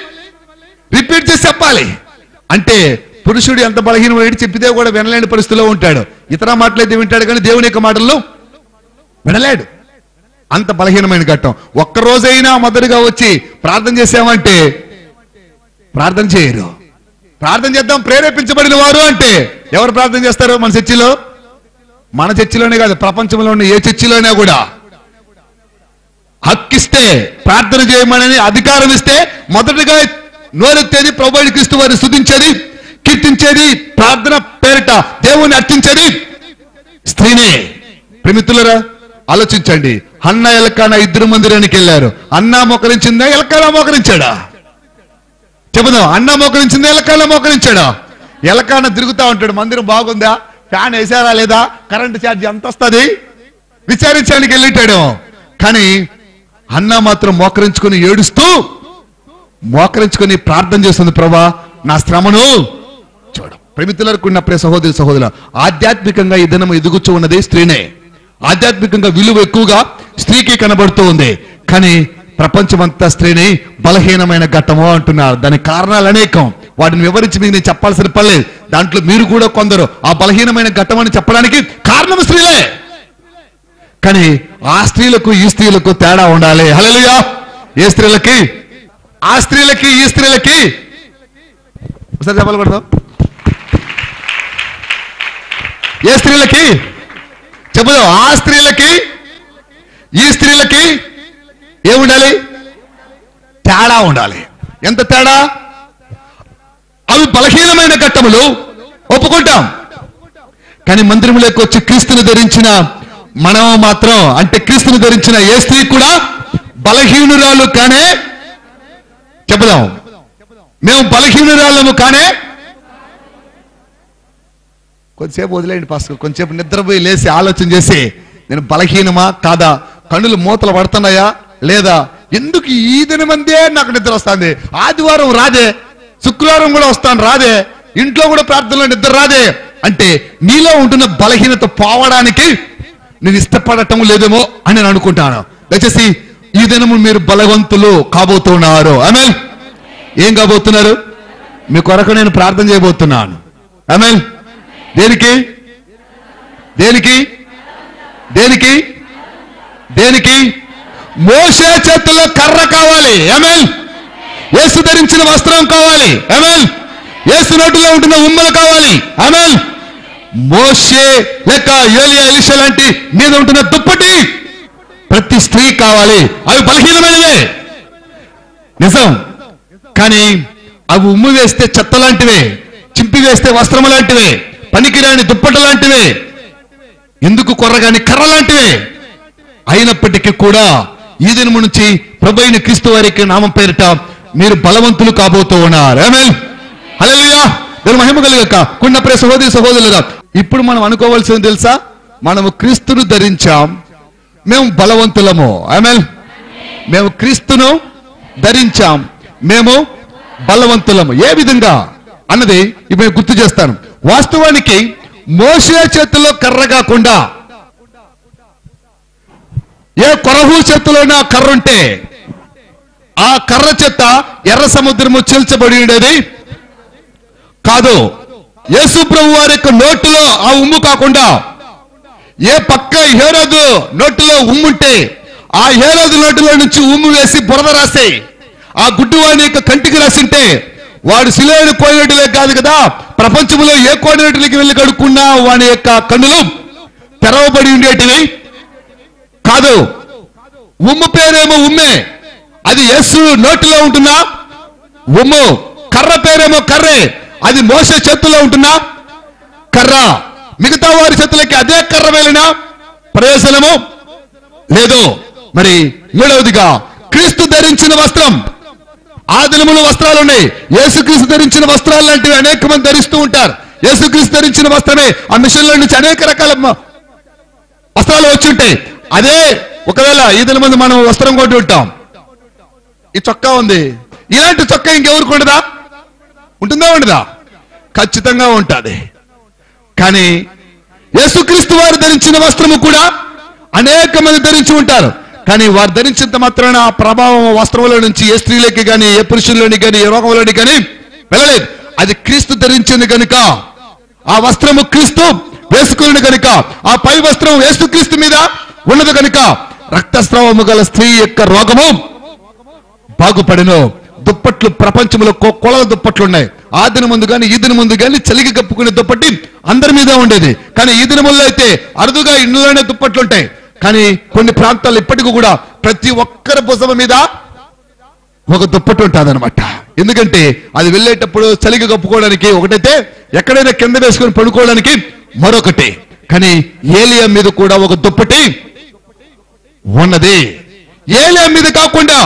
రిపీట్ చేసి చెప్పాలి. అంటే పురుషుడు ఎంత బలహీనమైన చెప్పితే కూడా వినలేని పరిస్థితిలో ఉంటాడు. ఇతర మాటలైతే వింటాడు కానీ దేవుని యొక్క మాటల్లో వినలేడు. అంత బలహీనమైన ఘట్టం. ఒక్క రోజైనా మొదటిగా వచ్చి ప్రార్థన చేసామంటే ప్రార్థన చేయరు. ప్రార్థన చేద్దాం ప్రేరేపించబడిన వారు అంటే ఎవరు ప్రార్థన చేస్తారు మన చర్చిలో? మన చర్చిలోనే కాదు ప్రపంచంలో ఉన్న ఏ చర్చిలోనే కూడా. హక్కిస్తే ప్రార్థన చేయమని అధికారం ఇస్తే మొదటగా నోరెత్తేది ప్రభుడి క్రీస్తు వారిని స్థుతించేది కీర్తించేది ప్రార్థన పేరిట దేవుని అర్చించేది స్త్రీనే. ప్రేమితులరా ఆలోచించండి. అన్న ఎలకాన ఇద్దరు మందిరానికి వెళ్ళారు. అన్న మోకరించిందా ఎలకాన మోకరించాడా? చెబుదాం. అన్న మోకరించింది ఎలకాన మోకరించాడా? ఎలకాన తిరుగుతా ఉంటాడు. మందిరం బాగుందా? ఫ్యాన్ వేసారా లేదా? కరెంట్ ఛార్జ్ ఎంత వస్తుంది విచారించడానికి వెళ్ళిటాడు. కానీ అన్న మాత్రం మోకరించుకొని ఏడుస్తూ మోకరించుకొని ప్రార్థన చేస్తుంది ప్రభా నా శ్రమను చూడ. ప్రమితులకు ఉన్న ప్రియ సహోదరి సహోదరు ఆధ్యాత్మికంగా ఈ దినం ఎదుగుచూ ఉన్నది స్త్రీనే. ఆధ్యాత్మికంగా విలువ ఎక్కువగా స్త్రీకి కనబడుతూ ఉంది. కానీ ప్రపంచమంతా స్త్రీని బలహీనమైన ఘట్టము అంటున్నారు. దాని కారణాలు అనేకం. వాటిని వివరించి మీకు నేను చెప్పాల్సిన పర్లేదు దాంట్లో మీరు కూడా కొందరు ఆ బలహీనమైన ఘట్టం అని చెప్పడానికి కారణం స్త్రీలే కానీ ఆ స్త్రీలకు ఈ స్త్రీలకు తేడా ఉండాలి. హలలుయా ఏ స్త్రీలకి? ఆ స్త్రీలకి ఈ స్త్రీలకి? ఒకసారి చెప్పాలి ఏ స్త్రీలకి? చెప్పుదాం ఆ స్త్రీలకి? ఈ స్త్రీలకి? ఏముండాలి? తేడా ఉండాలి. ఎంత తేడా? అవి బలహీనమైన ఘట్టములు. ఒప్పుకుంటాం. కానీ మందిరంలోకి వచ్చి క్రీస్తుని ధరించిన మనం మాత్రం అంటే క్రీస్తుని ధరించిన ఏ స్త్రీ కూడా బలహీనురాలు కానే? చెప్పదాం మేము బలహీనురాలము కానే? కొద్దిసేపు వదిలేయండి పాస్టర్. కొంచెంసేపు నిద్రపోయి లేచి ఆలోచన చేసి నేను బలహీనమా కాదా? కన్నులు మూతలు పడుతున్నాయా? లేదా ఎందుకు ఈ దినమందే నాకు నిద్ర వస్తుంది? ఆదివారం రాదే శుక్రవారం కూడా వస్తాను రాదే ఇంట్లో కూడా ప్రార్థనలో నిద్ర రాదే అంటే నీలో ఉంటున్న బలహీనత పోవడానికి నేను ఇష్టపడటం లేదేమో అని నేను అనుకుంటాను. దయచేసి ఈ దినము మీరు బలవంతులు కాబోతున్నారు. అమెల్ ఏం కాబోతున్నారు? మీ కొరకు నేను ప్రార్థన చేయబోతున్నాను. ఆమె దేనికి? దేనికి? దేనికి? దేనికి? మోసే చేతుల్లో కర్ర కావాలి. ఎమెల్ ఏసు ధరించిన వస్త్రం కావాలి. ఎమెల్ ఏసు నోటిలో ఉంటున్న ఉమ్మలు కావాలి. ఎమెల్ మోసే లేక ఏలియా ఎలిషా లాంటి మీద ఉంటున్న దుప్పటి ప్రతి స్త్రీ కావాలి. అవి బలహీనమైనవే. నిజం. కానీ అవి ఉమ్ము వేస్తే చెత్త లాంటివే చింపి వేస్తే వస్త్రం లాంటివే పనికిరాని దుప్పట లాంటివే ఎందుకు కొర్రగాని కర్ర లాంటివే? అయినప్పటికీ కూడా ఈ దినము నుంచి ప్రభైన క్రీస్తు వారికి నామం పేరిట మీరు బలవంతులు కాబోతూ ఉన్నారు. మహిమ కలిగక. కొన్న ప్రే సహోదరి సహోదరులుగా ఇప్పుడు మనం అనుకోవాల్సింది తెలుసా? మనము క్రీస్తును ధరించాం. మేము బలవంతులము. ఆమెల్ మేము క్రీస్తును ధరించాం. మేము బలవంతులము. ఏ విధంగా? అన్నది ఇప్పుడు గుర్తు చేస్తాను. వాస్తవానికి మోసే చేతిలో కర్ర కాకుండా ఏ కొరహు చేతిలోనే ఆ కర్ర ఉంటే ఆ కర్ర చెత్త ఎర్ర సముద్రము చీల్చబడి ఉండేది? కాదు. యేసు ప్రభు వారి యొక్క నోటిలో ఆ ఉమ్ము కాకుండా ఏ పక్క హేరోదు నోటిలో ఉమ్ముంటే ఆ హేరోదు నోటిలో నుంచి ఉమ్ము వేసి బురద రాసి ఆ గుడ్డు వాడి యొక్క కంటికి రాసింటే వాడు శిలోని కోడినట్టులే కాదు కదా ప్రపంచంలో ఏ కోడినట్టులకి వెళ్ళి కడుక్కున్నా వాడి యొక్క కన్నులు తెరవబడి ఉండేటివి. కాదు. ఉమ్ము పేరేమో ఉమ్మే. అది యేసు నోటిలో ఉంటున్నా? ఉమ్ము. కర్ర పేరేమో కర్రే. అది మోసే చేతుల్లో ఉంటున్నా? కర్ర. మిగతా వారి చేతులకి అదే కర్ర వెళ్ళిన ప్రయోజనము? లేదు. మరి మూడవదిగా క్రీస్తు ధరించిన వస్త్రం. ఆ దినములు వస్త్రాలు ఉన్నాయి. యేసుక్రీస్తు ధరించిన వస్త్రాలు లాంటివి అనేక మంది ధరిస్తూ ఉంటారు. యేసుక్రీస్తు ధరించిన వస్త్రమే. ఆ మిషన్ల నుంచి అనేక రకాల వస్త్రాలు వచ్చి ఉంటాయి. అదే ఒకవేళ ఈదల మంది మనం వస్త్రం కొట్టి ఉంటాం. ఈ చొక్కా ఉంది. ఇలాంటి చొక్కా ఇంకెవరికి ఉండదా? ఉంటుందా ఉండదా? ఖచ్చితంగా ఉంటుంది. కానీ యేసుక్రీస్తు వారు ధరించిన వస్త్రము కూడా అనేక మంది ధరించి ఉంటారు. కానీ వారు ధరించినంత మాత్రాన ఆ ప్రభావం వస్త్రంలో నుంచి ఏ స్త్రీలకి కానీ ఏ పురుషుల్లోని కానీ ఏ రోగంలోని కానీ వెళ్ళలేదు. అది క్రీస్తు ధరించింది కనుక ఆ వస్త్రము క్రీస్తు వేసుకుని కనుక ఆ పై వస్త్రం వేసుక్రీస్తు మీద ఉన్నది కనుక రక్తస్రావము గల స్త్రీ యొక్క రోగము. బాగుపడను దుప్పట్లు ప్రపంచంలో కొ- కొలల దుప్పట్లు ఉన్నాయి ఆ దిన ముందు కానీ ఈ దిన ముందు కానీ చలికి కప్పుకునే దుప్పటి అందరి మీద ఉండేది. కానీ ఈ దినముల్లో అయితే అరుదుగా ఇండ్లలోనే దుప్పట్లు ఉంటాయి కానీ కొన్ని ప్రాంతాలు ఇప్పటికీ కూడా ప్రతి ఒక్కరి భుజం మీద ఒక దుప్పటి ఉంటుందన్నమాట. ఎందుకంటే అది వెళ్ళేటప్పుడు చలికి కప్పుకోవడానికి ఒకటైతే ఎక్కడైనా కింద వేసుకొని పడుకోవడానికి మరొకటి. కానీ ఏలియా మీద కూడా ఒక దుప్పటి ఉన్నది. ఏలియా మీద కాకుండా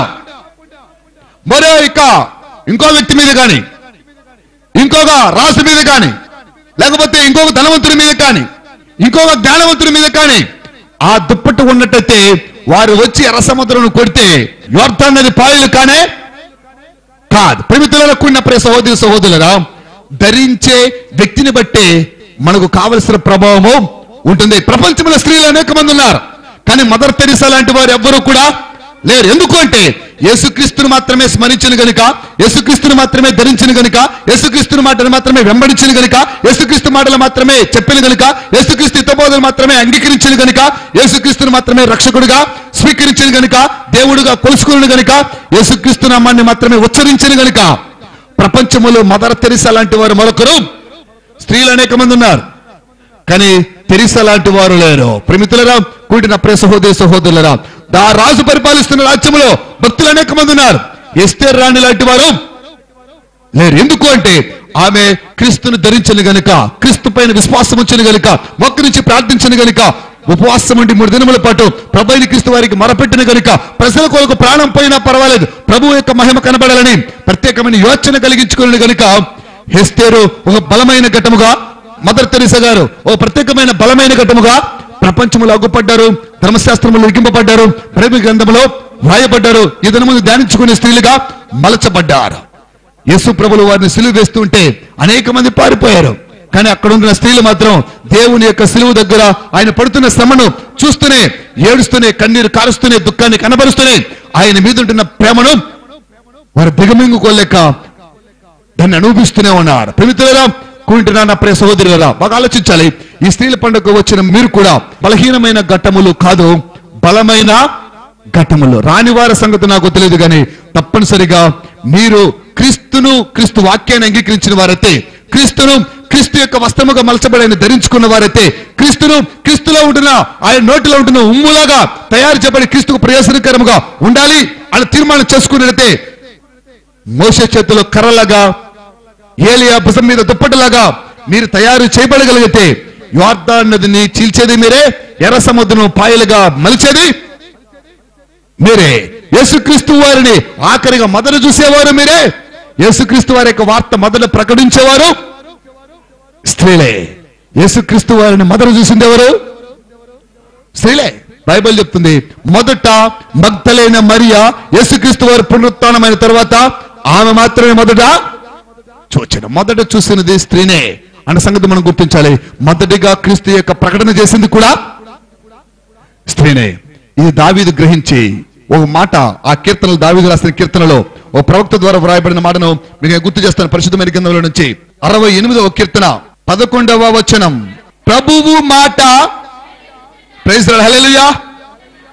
మరో ఇక ఇంకో వ్యక్తి మీద కానీ ఇంకొక రాశి మీద కానీ లేకపోతే ఇంకొక ధనవంతుడి మీద కానీ ఇంకొక జ్ఞానవంతుడి మీద కానీ ఆ దుప్పటి ఉన్నట్టయితే వారు వచ్చి ఎర్ర కొడితే యోర్ధాన్ పాయలు కానే కాదు. ప్రేమితులలో కూడిన ప్రే సహోదరి సహోదరులరా ధరించే వ్యక్తిని బట్టి మనకు కావలసిన ప్రభావము ఉంటుంది. ప్రపంచంలో స్త్రీలు అనేక మంది ఉన్నారు. కానీ మదర్ తెరిసా లాంటి వారు ఎవ్వరూ కూడా లేరు. ఎందుకు అంటే యేసుక్రీస్తుని మాత్రమే స్మరించిన గనుక యేసుక్రీస్తును మాత్రమే ధరించిన గనుక యేసుక్రీస్తుని మాటలు మాత్రమే వెంబడించిన గనుక యేసుక్రీస్తు మాటలు మాత్రమే చెప్పిన గనుక యేసుక్రీస్తు హితబోధలు మాత్రమే అంగీకరించిన గనుక యేసుక్రీస్తును మాత్రమే రక్షకుడిగా స్వీకరించిన గనుక దేవుడుగా కొలుసుకుని గనుక యేసుక్రీస్తు నామాన్ని మాత్రమే ఉచ్చరించిన గనుక. ప్రపంచములో మదర్ తెరిసా లాంటి వారు మరొకరు. స్త్రీలు అనేక మంది ఉన్నారు. కానీ తెరిసా లాంటి వారు లేరు. ప్రమితులరా కూడిన ప్రే సహోదరి సహోదరులరా దా రాజు పరిపాలిస్తున్న రాజ్యంలో భక్తులు అనేక మంది ఉన్నారు. ఎస్తేర్ రాణి లాంటి వారు లేరు. ఎందుకు అంటే ఆమె క్రీస్తును ధరించను గనుక క్రీస్తు పైన విశ్వాసం వచ్చిన గనుక మొక్కరించి ప్రార్థించను గనుక ఉపవాసం ఉండి మూడు దినముల పాటు ప్రభు అయిన క్రీస్తు వారికి మరపెట్టిన గనుక ప్రజల కొరకు ప్రాణం పోయినా పర్వాలేదు. ప్రభు యొక్క మహిమ కనబడాలని ప్రత్యేకమైన యోచన కలిగించుకుని గనుక హెస్తేరు ఒక బలమైన ఘటముగా మదర్ తెరిసా గారు ఓ ప్రత్యేకమైన బలమైన ఘటముగా ప్రపంచములో అగ్గుపడ్డారు ధర్మశాస్త్రములు లిఖింపబడ్డారు ప్రేమ గ్రంథములో వ్రాయబడ్డారు. ఇతని ముందు ధ్యానించుకునే స్త్రీలుగా మలచబడ్డారు. యేసు ప్రభులు వారిని సిలువ వేస్తుంటే అనేక మంది పారిపోయారు. కానీ అక్కడ ఉన్న స్త్రీలు మాత్రం దేవుని యొక్క సిలువు దగ్గర ఆయన పడుతున్న శ్రమను చూస్తూనే ఏడుస్తూనే కన్నీరు కారుస్తూనే దుఃఖాన్ని కనబరుస్తూనే ఆయన మీద ఉంటున్న ప్రేమను వారు దిగమింగుకోలేక దాన్ని అనుభవిస్తూనే ఉన్నారు. ప్రేమితులరా కూంటున్నా నా ప్రియ కదా బాగా ఆలోచించాలి. ఈ స్త్రీల పండుగ వచ్చిన మీరు కూడా బలహీనమైన ఘట్టములు కాదు బలమైన ఘట్టములు. రాని వారి సంగతి నాకు తెలియదు కానీ తప్పనిసరిగా మీరు క్రీస్తును క్రీస్తు వాక్యాన్ని అంగీకరించిన వారైతే క్రీస్తును క్రీస్తు యొక్క వస్త్రముగా మలచబడిన ధరించుకున్న వారైతే క్రీస్తును క్రీస్తులో ఉంటున్న ఆయన నోటిలో ఉంటున్న ఉమ్ములాగా తయారు చేయబడి క్రీస్తుకు ప్రయోజనకరముగా ఉండాలి అని తీర్మానం చేసుకున్నట్లయితే మోస చేతిలో కర్రలాగా ఏలియా భుజం మీద దుప్పటిలాగా మీరు తయారు చేయబడగలిగితే యోర్దాన్ నదిని చీల్చేది మీరే ఎర్ర సముద్రం పాయలుగా మలిచేది మీరే. యేసుక్రీస్తు వారిని ఆఖరిగా మొదలు చూసేవారు మీరే. యేసుక్రీస్తు వారి యొక్క వార్త మొదలు ప్రకటించేవారు స్త్రీలే. యేసుక్రీస్తు వారిని మొదలు చూసింది ఎవరు? స్త్రీలే. బైబిల్ చెప్తుంది మొదట భక్తలైన మరియా యేసుక్రీస్తు వారి పునరుత్నమైన తర్వాత ఆమె మాత్రమే మొదట చూచిన. మొదట చూసినది స్త్రీనే. అన్న సంగతి మనం గుర్తించాలి. మొదటిగా క్రీస్తు యొక్క ప్రకటన చేసింది కూడా స్త్రీనే. ఇది దావీదు గ్రహించి ఒక మాట ఆ కీర్తనలు దావీదు రాసిన కీర్తనలో ఓ ప్రవక్త ద్వారా వ్రాయబడిన మాటను మీకు గుర్తు చేస్తాను పరిశుద్ధమైన గ్రంథంలో నుంచి. అరవై ఎనిమిదవ కీర్తన పదకొండవ వచనం. ప్రభువు మాట. ప్రైజ్ హల్లెలూయా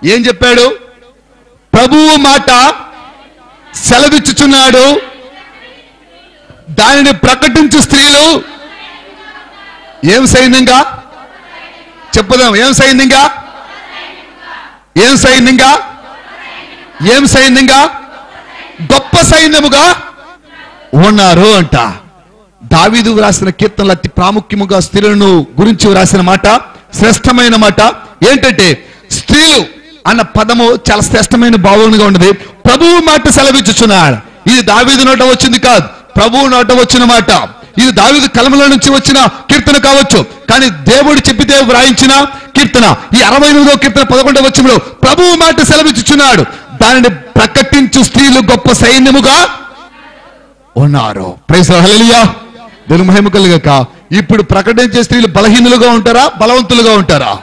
ఏం చెప్పాడు? ప్రభువు మాట సెలవిచ్చుచున్నాడు. దానిని ప్రకటించు స్త్రీలు. ఏం సైన్యంగా? చెప్పుదాం ఏం సైన్యంగా? ఏం సైన్యంగా? ఏం సైన్యంగా? గొప్ప సైన్యముగా ఉన్నారు అంట. దావీదు రాసిన కీర్తనలు అతి ప్రాముఖ్యముగా స్త్రీలను గురించి రాసిన మాట శ్రేష్టమైన మాట. ఏంటంటే స్త్రీలు అన్న పదము చాలా శ్రేష్టమైన భావనగా ఉన్నది. ప్రభువు మాట సెలవిచ్చుచున్నాడు. ఇది దావీదు నోట వచ్చింది కాదు. ప్రభువు నోట వచ్చిన మాట. ఇది దావిదు కలమల నుంచి వచ్చిన కీర్తన కావచ్చు. కానీ దేవుడు చెప్పితే వ్రాయించిన కీర్తన. ఈ అరవై ఎనిమిదో కీర్తన పదకొండవ వచ్చంలో ప్రభువు మాట సెలవిచ్చుచున్నాడు. దానిని ప్రకటించు స్త్రీలు గొప్ప సైన్యముగా ఉన్నారు. ప్రైస్ హల్లెలూయా దీని మహిమ కలుగక. ఇప్పుడు ప్రకటించే స్త్రీలు బలహీనులుగా ఉంటారా? బలవంతులుగా ఉంటారా?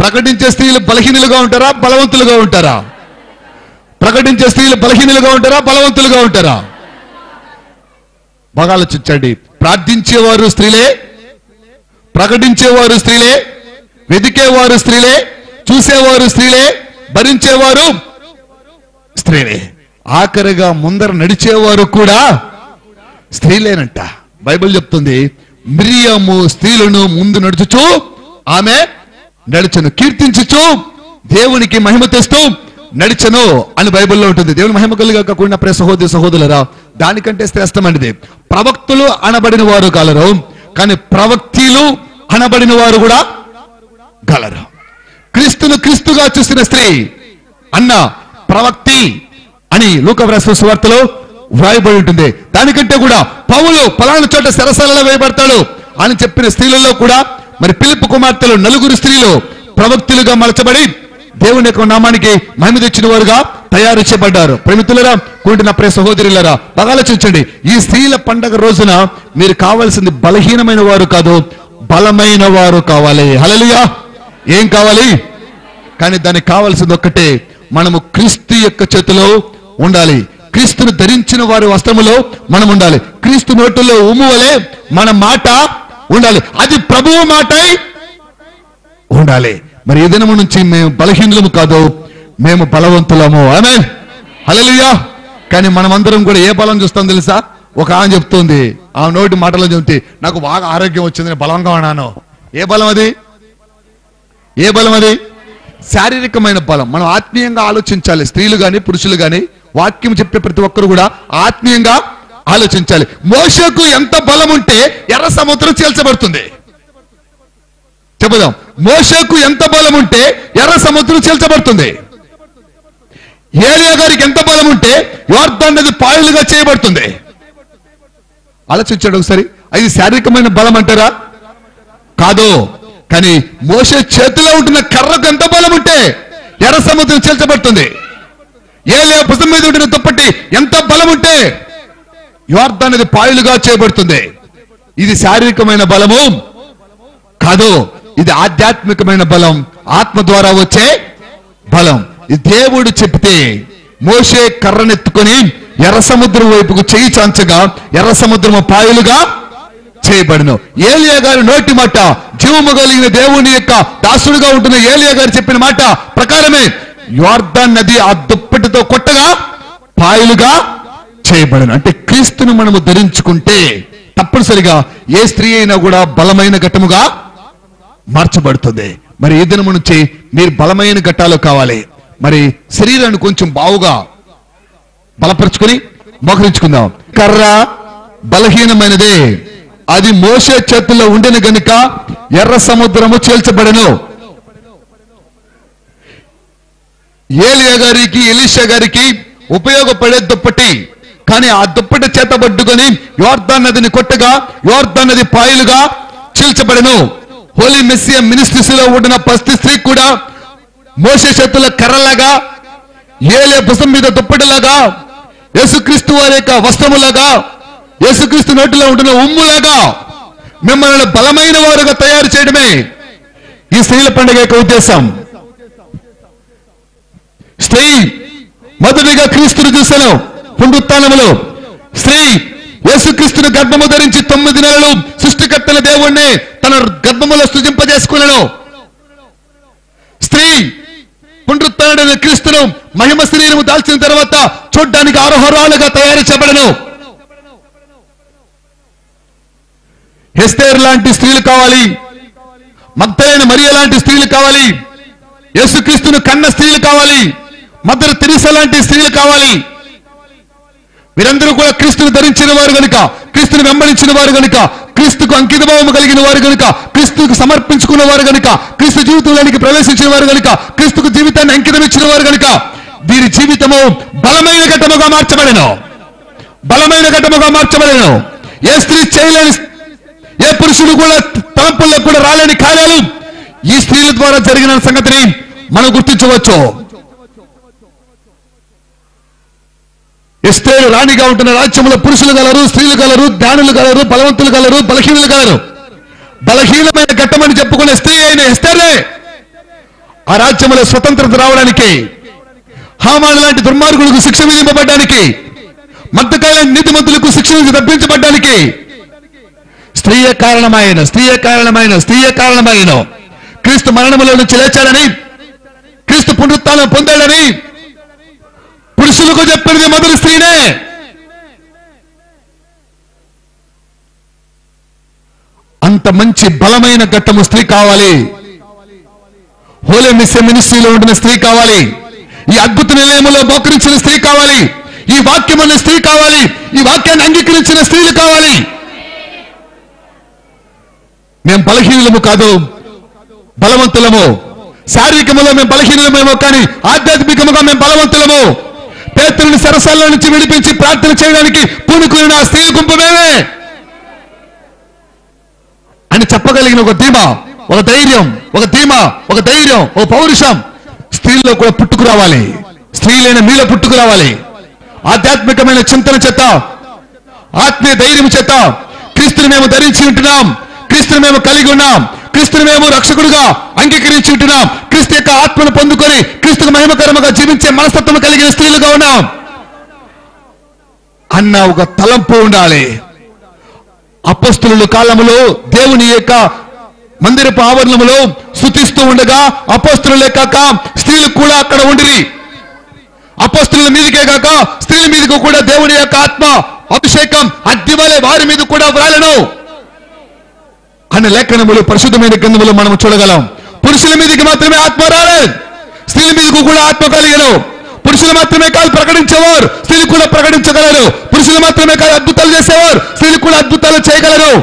ప్రకటించే స్త్రీలు బలహీనులుగా ఉంటారా? బలవంతులుగా ఉంటారా? ప్రకటించే స్త్రీలు బలహీనులుగా ఉంటారా? బలవంతులుగా ఉంటారా? బాగా ఆలోచించండి ప్రార్థించేవారు స్త్రీలే ప్రకటించేవారు స్త్రీలే వెతికేవారు స్త్రీలే చూసేవారు స్త్రీలే భరించేవారు స్త్రీలే. ఆఖరిగా ముందర నడిచేవారు కూడా స్త్రీలేనంట. బైబిల్ చెప్తుంది మిరియము స్త్రీలను ముందు నడుచుచు ఆమె నడిచను. కీర్తించుచు దేవునికి మహిమ తెస్తూ నడిచను అని బైబిల్లో ఉంటుంది. దేవుని మహిమ కలిగా కూడిన ప్రే సహోదరి సహోదరులరా దానికంటే శ్రేష్టమైనది ప్రవక్తులు అనబడిన వారు గలరు. కానీ ప్రవక్తిలు అనబడిన వారు కూడా గలరు. క్రీస్తును క్రీస్తుగా చూసిన స్త్రీ అన్న ప్రవక్తి అని లూకవ్రాసిన సువార్తలో వ్రాయబడి ఉంటుంది. దానికంటే కూడా పౌలు పలానా చోట సరసలలో వేయబడతాడు అని చెప్పిన స్త్రీలలో కూడా మరి పిలుపు కుమార్తెలు నలుగురు స్త్రీలు ప్రవక్తులుగా మలచబడి దేవుని యొక్క నామానికి మహిమ తెచ్చిన వారుగా తయారు చేయబడ్డారు. ప్రమితులరా కూడిన ప్రే సహోదరులరా బాగా ఆలోచించండి. ఈ స్త్రీల పండగ రోజున మీరు కావాల్సింది బలహీనమైన వారు కాదు బలమైన వారు కావాలి. హల్లెలూయా! ఏం కావాలి? కానీ దానికి కావాల్సింది ఒక్కటే మనము క్రీస్తు యొక్క చేతిలో ఉండాలి. క్రీస్తును ధరించిన వారి వస్త్రములో మనం ఉండాలి. క్రీస్తు నోటులో ఉమ్మువలే మన మాట ఉండాలి. అది ప్రభువు మాటై ఉండాలి. మరి ఈ దినము నుంచి మేము బలహీనులము కాదు మేము బలవంతులము. ఆమె హల్లెలూయా. కానీ మనమందరం కూడా ఏ బలం చూస్తాం తెలుసా? ఒక ఆమె చెప్తుంది ఆ నోటి మాటలు చెప్తే నాకు బాగా ఆరోగ్యం వచ్చింది బలంగా ఉన్నాను. ఏ బలం అది? ఏ బలం అది? శారీరకమైన బలం. మనం ఆత్మీయంగా ఆలోచించాలి. స్త్రీలు గాని పురుషులు కానీ వాక్యం చెప్పే ప్రతి ఒక్కరు కూడా ఆత్మీయంగా ఆలోచించాలి. మోషకు ఎంత బలం ఉంటే ఎర్ర సముద్రం చేల్చబడుతుంది. చెబుదాం. మోసకు ఎంత బలం ఉంటే ఎర్ర సముద్రం చీల్చబడుతుంది. ఏలియా గారికి ఎంత బలం ఉంటే యోర్దాన్ నది పాయలుగా చేయబడుతుంది. ఆలోచించాడు ఒకసారి. అది శారీరకమైన బలం అంటారా? కాదు. కానీ మోసే చేతిలో ఉంటున్న కర్రకు ఎంత బలం ఉంటే ఎర్ర సముద్రం చీల్చబడుతుంది. ఏలియా భుజం మీద ఉండిన దుప్పటి ఎంత బలం ఉంటే యోర్దాన్ అనేది పాయలుగా చేయబడుతుంది. ఇది శారీరకమైన బలము. కాదు. ఇది ఆధ్యాత్మికమైన బలం. ఆత్మ ద్వారా వచ్చే బలం. ఇది దేవుడు చెప్తే మోసే కర్రనెత్తుకొని ఎర్ర సముద్రం వైపుకు చేయి చాంచగా ఎర్ర సముద్రము పాయలుగా చేయబడను. ఏలియా గారి నోటి మాట జీవము కలిగిన దేవుని యొక్క దాసుడుగా ఉంటున్న ఏలియా గారు చెప్పిన మాట ప్రకారమే యోర్ధన్ నది ఆ దుప్పటితో కొట్టగా పాయలుగా చేయబడను. అంటే క్రీస్తును మనము ధరించుకుంటే తప్పనిసరిగా ఏ స్త్రీ అయినా కూడా బలమైన ఘటముగా మార్చబడుతుంది. మరి ఈ దినము నుంచి మీరు బలమైన ఘట్టాలు కావాలి? మరి శరీరాన్ని కొంచెం బావుగా బలపరుచుకొని మోకరించుకుందాం కర్ర బలహీనమైనదే. అది మోసే చేతుల్లో ఉండిన గనుక ఎర్ర సముద్రము చేల్చబడను. ఏలియా గారికి ఎలీషా గారికి ఉపయోగపడే దుప్పటి. కానీ ఆ దుప్పటి చేత పట్టుకొని యోర్దాన్ నదిని కొట్టగా యోర్దాన్ నది పాయలుగా చీల్చబడను. హోలీ మెస్సియా మినిస్ట్రీస్లో ఉండిన పస్తి స్త్రీ కూడా మోసే చేతుల కర్రలాగా ఏలే భుసం మీద దుప్పటిలాగా యేసుక్రీస్తు వారి యొక్క వస్త్రములాగా యేసుక్రీస్తు నోటిలో ఉంటున్న ఉమ్ములాగా మిమ్మల్ని బలమైన వారుగా తయారు చేయడమే ఈ స్త్రీల పండుగ యొక్క ఉద్దేశం. స్త్రీ మొదటిగా క్రీస్తును చూశాను. పునరుత్నములో స్త్రీ యేసుక్రీస్తును గర్భము ధరించి తొమ్మిది నెలలు సృష్టికర్తల దేవుణ్ణి తన గర్భములో సృజింపజేసుకున్నాను స్త్రీ పునరుత్డైన క్రీస్తును మహిమ శరీరము దాల్చిన తర్వాత చూడ్డానికి అర్హరాలుగా తయారు చేయబడను. హెస్తేర్ లాంటి స్త్రీలు కావాలి. మగ్ధలైన మరియ లాంటి స్త్రీలు కావాలి. యేసుక్రీస్తును కన్న స్త్రీలు కావాలి. మదర్ తెరిస లాంటి స్త్రీలు కావాలి. వీరందరూ కూడా క్రీస్తును ధరించిన వారు గనుక క్రీస్తుని వెంబడించిన వారు గనుక క్రీస్తుకు అంకితభావం కలిగిన వారు గనుక క్రీస్తుకు సమర్పించుకున్న వారు గనుక క్రీస్తు జీవితంలోనికి ప్రవేశించిన వారు గనుక క్రీస్తుకు జీవితాన్ని అంకితం ఇచ్చిన వారు గనుక వీరి జీవితము బలమైన ఘట్టముగా మార్చబడను. బలమైన ఘట్టముగా మార్చబడను. ఏ స్త్రీ చేయలేని ఏ పురుషుడు కూడా తలంపుల్లో కూడా రాలేని కార్యాలు ఈ స్త్రీల ద్వారా జరిగిన సంగతిని మనం గుర్తించవచ్చు. ఎస్తేలు రాణిగా ఉంటున్న రాజ్యంలో పురుషులు గలరు స్త్రీలు గలరు జ్ఞానులు గలరు బలవంతులు గలరు బలహీనులు గలరు. బలహీనమైన ఘట్టమని చెప్పుకునే స్త్రీ అయిన ఎస్తేనే ఆ రాజ్యంలో స్వతంత్రత రావడానికి హామాన్ లాంటి దుర్మార్గులకు శిక్ష విధింపబడ్డానికి మద్దకాయల నీతిమంతులకు శిక్ష నుంచి తప్పించబడ్డానికి స్త్రీయ కారణమైన స్త్రీయ కారణమైన స్త్రీయ కారణమైన. క్రీస్తు మరణములో నుంచి లేచాడని క్రీస్తు పునరుత్నం పొందాడని పురుషులకు చెప్పినది మొదటి స్త్రీనే. అంత మంచి బలమైన ఘట్టము స్త్రీ కావాలి. హోలే మిస్ మినిస్ట్రీలో ఉండిన స్త్రీ కావాలి. ఈ అద్భుత నిలయములో మోకరించిన స్త్రీ కావాలి. ఈ వాక్యం అనే స్త్రీ కావాలి. ఈ వాక్యాన్ని అంగీకరించిన స్త్రీలు కావాలి. మేము బలహీనులము కాదు. బలవంతులము. శారీరకములో మేము బలహీనులమేమో కానీ ఆధ్యాత్మికముగా మేము బలవంతులము. పేతుని సరసాల నుంచి విడిపించి ప్రార్థన చేయడానికి పూనుకున్న ఆ స్త్రీ గుంపు అని చెప్పగలిగిన ఒక ధీమ ఒక ధైర్యం ఒక ధీమ ఒక ధైర్యం ఒక పౌరుషం స్త్రీల్లో కూడా పుట్టుకు రావాలి. స్త్రీలైన మీలో పుట్టుకు రావాలి. ఆధ్యాత్మికమైన చింతన చేత ఆత్మీయ ధైర్యం చేత క్రీస్తుని మేము ధరించి ఉంటున్నాం. క్రీస్తుని మేము కలిగి ఉన్నాం. క్రీస్తుని మేము రక్షకుడుగా అంగీకరించి ఉంటున్నాం క్రీస్తు యొక్క ఆత్మను పొందుకొని క్రీస్తుకు మహిమకరముగా జీవించే మనస్తత్వం కలిగిన స్త్రీలుగా ఉన్నాం. అన్న ఒక తలంపు ఉండాలి. అపస్తుల కాలములో దేవుని యొక్క మందిరపు ఆవరణములో సుతిస్తూ ఉండగా అపస్తులే కాక స్త్రీలు కూడా అక్కడ ఉండిరి. అపస్తుల మీదకే కాక స్త్రీల మీదకు కూడా దేవుని యొక్క ఆత్మ అభిషేకం అగ్ని వారి మీద కూడా వ్రాలను. అనే లేఖనములు పరిశుద్ధమైన గ్రంథములు మనం చూడగలం. పురుషుల మీదకి మాత్రమే ఆత్మ రాలేదు. స్త్రీల మీదకు కూడా ఆత్మ కలిగను పురుషులు మాత్రమే కాదు ప్రకటించేవారు. స్త్రీలు కూడా ప్రకటించగలరు. పురుషులు మాత్రమే కాదు అద్భుతాలు చేసేవారు. స్త్రీలు కూడా అద్భుతాలు చేయగలరు.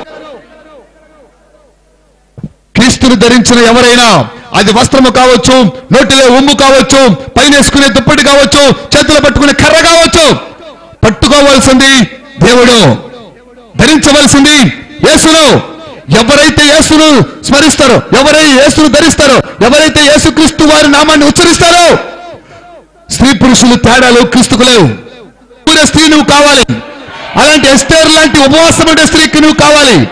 క్రీస్తుని ధరించిన ఎవరైనా అది వస్త్రము కావచ్చు నోటిలో ఉమ్ము కావచ్చు పైన వేసుకునే దుప్పటి కావచ్చు చేతులు పట్టుకునే కర్ర కావచ్చు పట్టుకోవాల్సింది దేవుడు. ధరించవలసింది యేసును. ఎవరైతే యేసును స్మరిస్తారో ఎవరైతే యేసును ధరిస్తారో ఎవరైతే యేసుక్రీస్తు వారి నామాన్ని ఉచ్చరిస్తారో స్త్రీ పురుషులు తేడాలు క్రీస్తుకు లేవు. స్త్రీ నువ్వు కావాలి. అలాంటి ఎస్టేర్ లాంటి ఉపవాసమైన స్త్రీకి నువ్వు కావాలి.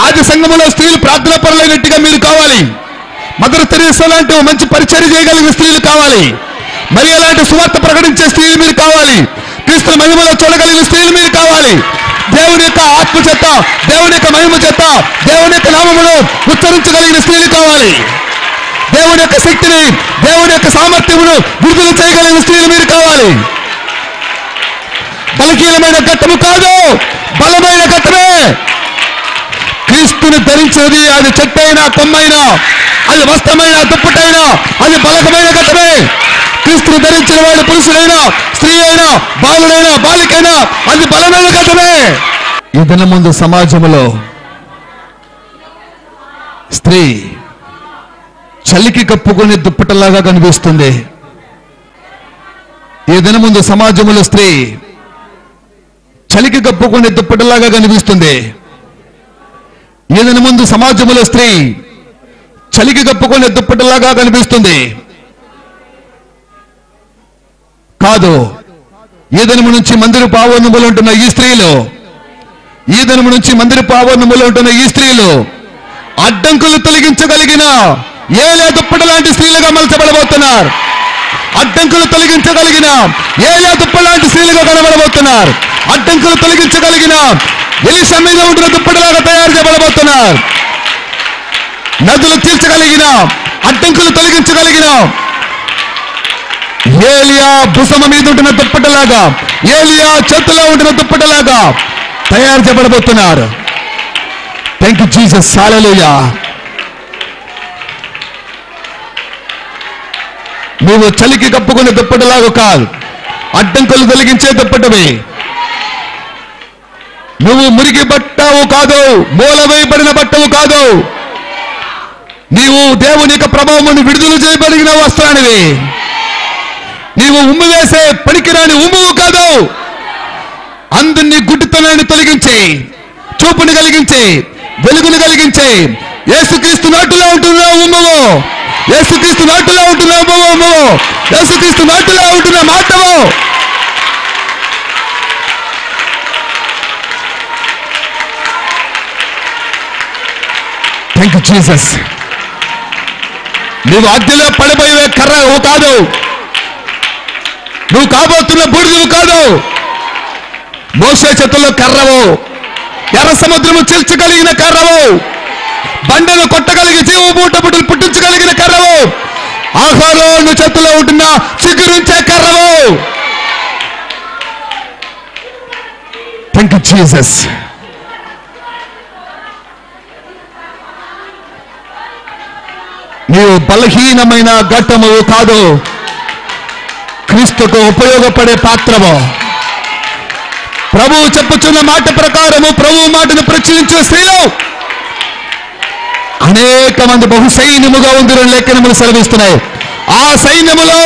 ఆది సంఘములో స్త్రీలు ప్రార్థన పరులైనట్టుగా మీరు కావాలి. మదర్ తెరీసా లాంటి మంచి పరిచయం చేయగలిగిన స్త్రీలు కావాలి. మరి అలాంటి సువార్త ప్రకటించే స్త్రీలు మీరు కావాలి. క్రీస్తు మహిమలో చూడగలిగిన స్త్రీలు మీరు కావాలి. దేవుని యొక్క ఆత్మ చేత దేవుని యొక్క మహిమ చేత దేవుని యొక్క నామమును ఉచ్చరించగలిగిన స్త్రీలు కావాలి. దేవుని యొక్క శక్తిని దేవుని యొక్క సామర్థ్యమును విడుదల చేయగలిగిన స్త్రీలు మీరు కావాలి. బలహీనమైన ఘట్టము కాదు బలమైన ఘట్టమే క్రీస్తుని ధరించేది అది చెట్టైనా కొమ్మైనా అది వస్త్రమైన దుప్పటైనా అది బలకమైన ఘట్టమే క్రీస్తుని ధరించిన వాడు పురుషుడైనా స్త్రీ అయినా బాలుడైనా బాలికైనా అది బలమైన ఘట్టమే ఈ దినముందు సమాజంలో స్త్రీ చలికి కప్పుకునే దుప్పటలాగా కనిపిస్తుంది. ఈ దినముందు సమాజంలో స్త్రీ చలికి కప్పుకునే దుప్పటలాగా కనిపిస్తుంది. ఏదైనా ముందు సమాజంలో స్త్రీ చలికి కప్పుకునే దుప్పటలాగా కనిపిస్తుంది. కాదు. ఈదనము నుంచి మందిర పావనములు ఉంటున్న ఈ స్త్రీలు ఈదనము నుంచి మందిర పావనములు ఉంటున్న ఈ స్త్రీలు అడ్డంకులు తొలగించగలిగిన ఏలే దుప్పటి లాంటి స్త్రీలుగా మలచబడబోతున్నారు. అడ్డంకులు తొలగించగలిగిన ఏలే దుప్పటి లాంటి స్త్రీలుగా కనబడబోతున్నారు. అడ్డంకులు తొలగించగలిగిన ఎలి మీద ఉంటున్న దుప్పటిలాగా తయారు చేయబడబోతున్నారు. నదులు తీర్చగలిగిన అడ్డంకులు తొలగించగలిగిన ఏలియా భుసమ మీద ఉంటున్న దుప్పటలాగా ఏలియా చేతిలో ఉంటున్న దుప్పటలాగా తయారు చేయబడబోతున్నారు. థ్యాంక్ యూ జీసస్ సాలలుయా నువ్వు చలికి కప్పుకునే దుప్పటలాగా కాదు అడ్డంకులు తొలగించే దుప్పటమే. నువ్వు మురికి బట్టవు కాదు మూల బట్టవు కాదు. నీవు దేవుని యొక్క ప్రభావం విడుదల చేయబడిన వస్త్రానివి. నీవు ఉమ్ము వేసే పనికిరాని ఉమ్ము కాదు. అందుని గుడ్డితనాన్ని తొలగించి చూపుని కలిగించి వెలుగును కలిగించి. ఏసుక్రీస్తు నాటులో ఉంటున్న ఉమ్మవు ఏసుక్రీస్తు నాటులో ఉంటున్న ఉమ్మవు ఉమ్మవు. యేసుక్రీస్తు నాటులో ఉంటున్న మాటవు. థ్యాంక్ యూ జీసస్ నీవు అద్దెలో పడిపోయే కర్ర కాదు. నువ్వు కాబోతున్న బూడిదవు కాదు. మోసే చేతుల్లో కర్రవు. ఎర్ర సముద్రము చీల్చగలిగిన కర్రవు. బండను కొట్టగలిగి జీవ బూటబుడులు పుట్టించగలిగిన కర్రవు. ఆహారం చేతుల్లో ఉంటున్న చిగురించే కర్రవు. థ్యాంక్ యూ జీసస్ నీవు బలహీనమైన ఘట్టము కాదు. క్రీస్తుకు ఉపయోగపడే పాత్రము ప్రభువు చెప్పుచున్న మాట ప్రకారము ప్రభువు మాటను ప్రచురించే స్త్రీలు అనేక మంది బహు సైన్యముగా ఉందిరని లేఖనములు సెలవిస్తున్నాయి. ఆ సైన్యములో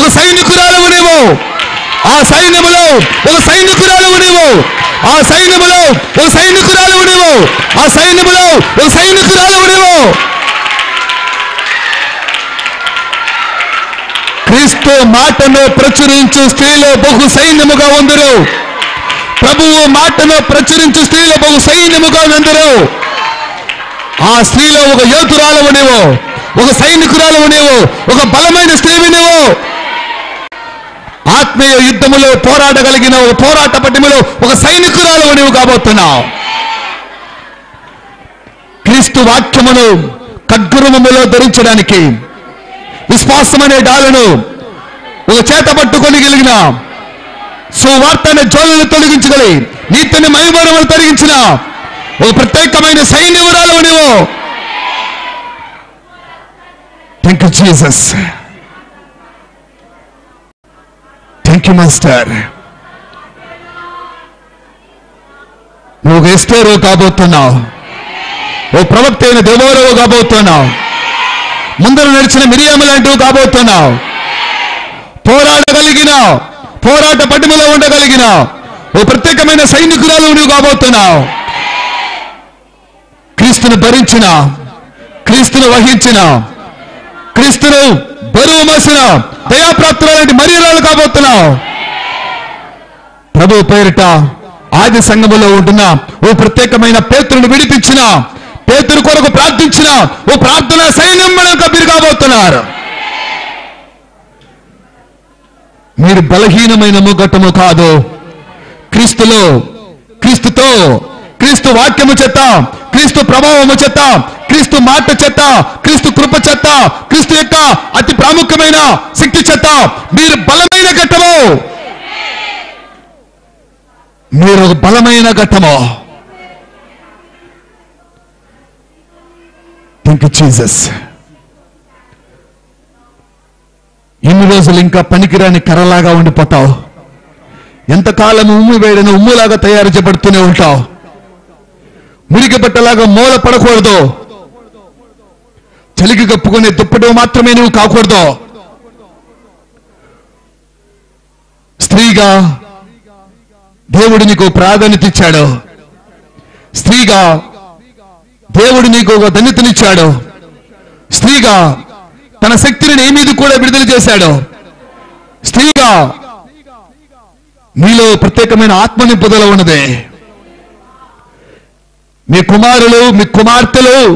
ఒక సైనికురాలు నీవు. ఆ సైన్యములో ఒక సైనికురాలు నీవు. ఆ సైన్యములో ఒక సైనికురాలు నీవు. ఆ సైన్యములో ఒక సైనికురాలు నీవు. క్రీస్తు మాటను ప్రచురించు స్త్రీలు బహు సైన్యముగా ఉందరు. ప్రభువు మాటను ప్రచురించు స్త్రీలు బహు సైన్యముగా ఉందరు. ఆ స్త్రీలో ఒక యోధురాలవు నీవు ఒక సైనికురాలవు నీవు ఒక బలమైన స్త్రీవి నీవు. ఆత్మీయ యుద్ధములో పోరాడగలిగిన ఒక పోరాట పటిమలో ఒక సైనికురాలవు నీవు కాబోతున్నావు. క్రీస్తు వాక్యమును ఖడ్గురుమములో ధరించడానికి విశ్వాసమనే డాలను ఒక చేత పట్టుకొని కలిగిన సువార్త అనే జోలను తొలగించగలి నీతిని మైమరములు తొలగించిన ఒక ప్రత్యేకమైన సైన్యవరాలు నీవు. Thank you Jesus thank you master నువ్వు ఒక ఎస్టేరు కాబోతున్నావు. ఓ ప్రవక్త అయిన దేవోరవు కాబోతున్నావు. ముందర నడిచిన మిరియాము లాంటివి కాబోతున్నావు. పోరాడగలిగిన పోరాట పటిమలో ఉండగలిగిన ఓ ప్రత్యేకమైన సైనికురాలు నువ్వు కాబోతున్నావు. క్రీస్తును భరించిన క్రీస్తును వహించిన క్రీస్తును బరువు మసిన దయాప్రాప్తులాంటి మరియరాలు కాబోతున్నావు. ప్రభు పేరిట ఆది సంఘములో ఉంటున్న ఓ ప్రత్యేకమైన పేతురుని విడిపించిన మీరు కొరకు ప్రార్థించిన ఓ ప్రార్థన సైన్యం మనకు మీరు కాబోతున్నారు. మీరు బలహీనమైన ముగటము కాదు. క్రీస్తులో క్రీస్తుతో క్రీస్తు వాక్యము చేత క్రీస్తు ప్రభావము చేత క్రీస్తు మాట చేత క్రీస్తు కృప చేత క్రీస్తు యొక్క అతి ప్రాముఖ్యమైన శక్తి చేత మీరు బలమైన ఘట్టము. మీరు ఒక బలమైన ఘట్టము. థ్యాంక్ యూ జీసస్ ఎన్ని రోజులు ఇంకా పనికిరాని కర్రలాగా ఉండిపోతావు? ఎంతకాలం ఉమ్ము వేడిన ఉమ్ములాగా తయారు చేయబడుతూనే ఉంటావు? మురికి బట్టలాగా మూల పడకూడదు. చలికి కప్పుకునే దుప్పటి మాత్రమే నువ్వు కాకూడదు. స్త్రీగా దేవుడు నీకు ప్రాధాన్యత ఇచ్చాడు. స్త్రీగా దేవుడు నీకు ఒక ధన్యతనిచ్చాడు. స్త్రీగా తన శక్తిని నీ మీద కూడా విడుదల చేశాడు. స్త్రీగా నీలో ప్రత్యేకమైన ఆత్మ నింపుదల ఉన్నది. మీ కుమారులు మీ కుమార్తెలు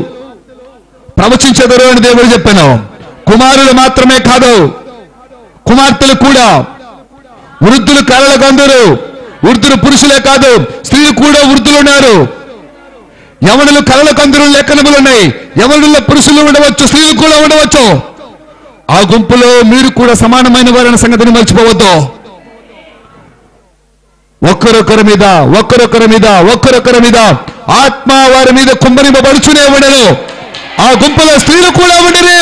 ప్రవచించదరు అని దేవుడు చెప్పాను. కుమారులు మాత్రమే కాదు కుమార్తెలు కూడా వృద్ధులు కళలకు అందరు వృద్ధులు పురుషులే కాదు స్త్రీలు కూడా వృద్ధులు ఉన్నారు. యవనులు కళలకు కందులు లేఖనములు ఉన్నాయి? యవనుల్లో పురుషులు ఉండవచ్చు స్త్రీలు కూడా ఉండవచ్చు? ఆ గుంపులో మీరు కూడా సమానమైన వారైన సంగతిని మర్చిపోవద్దు. ఒక్కరొక్కరి మీద ఒక్కరొక్కరి మీద ఒక్కరొక్కరి మీద ఆత్మ వారి మీద కుమ్మరింపబడుచునే ఉండరు ఆ గుంపులో స్త్రీలు కూడా ఉండరు.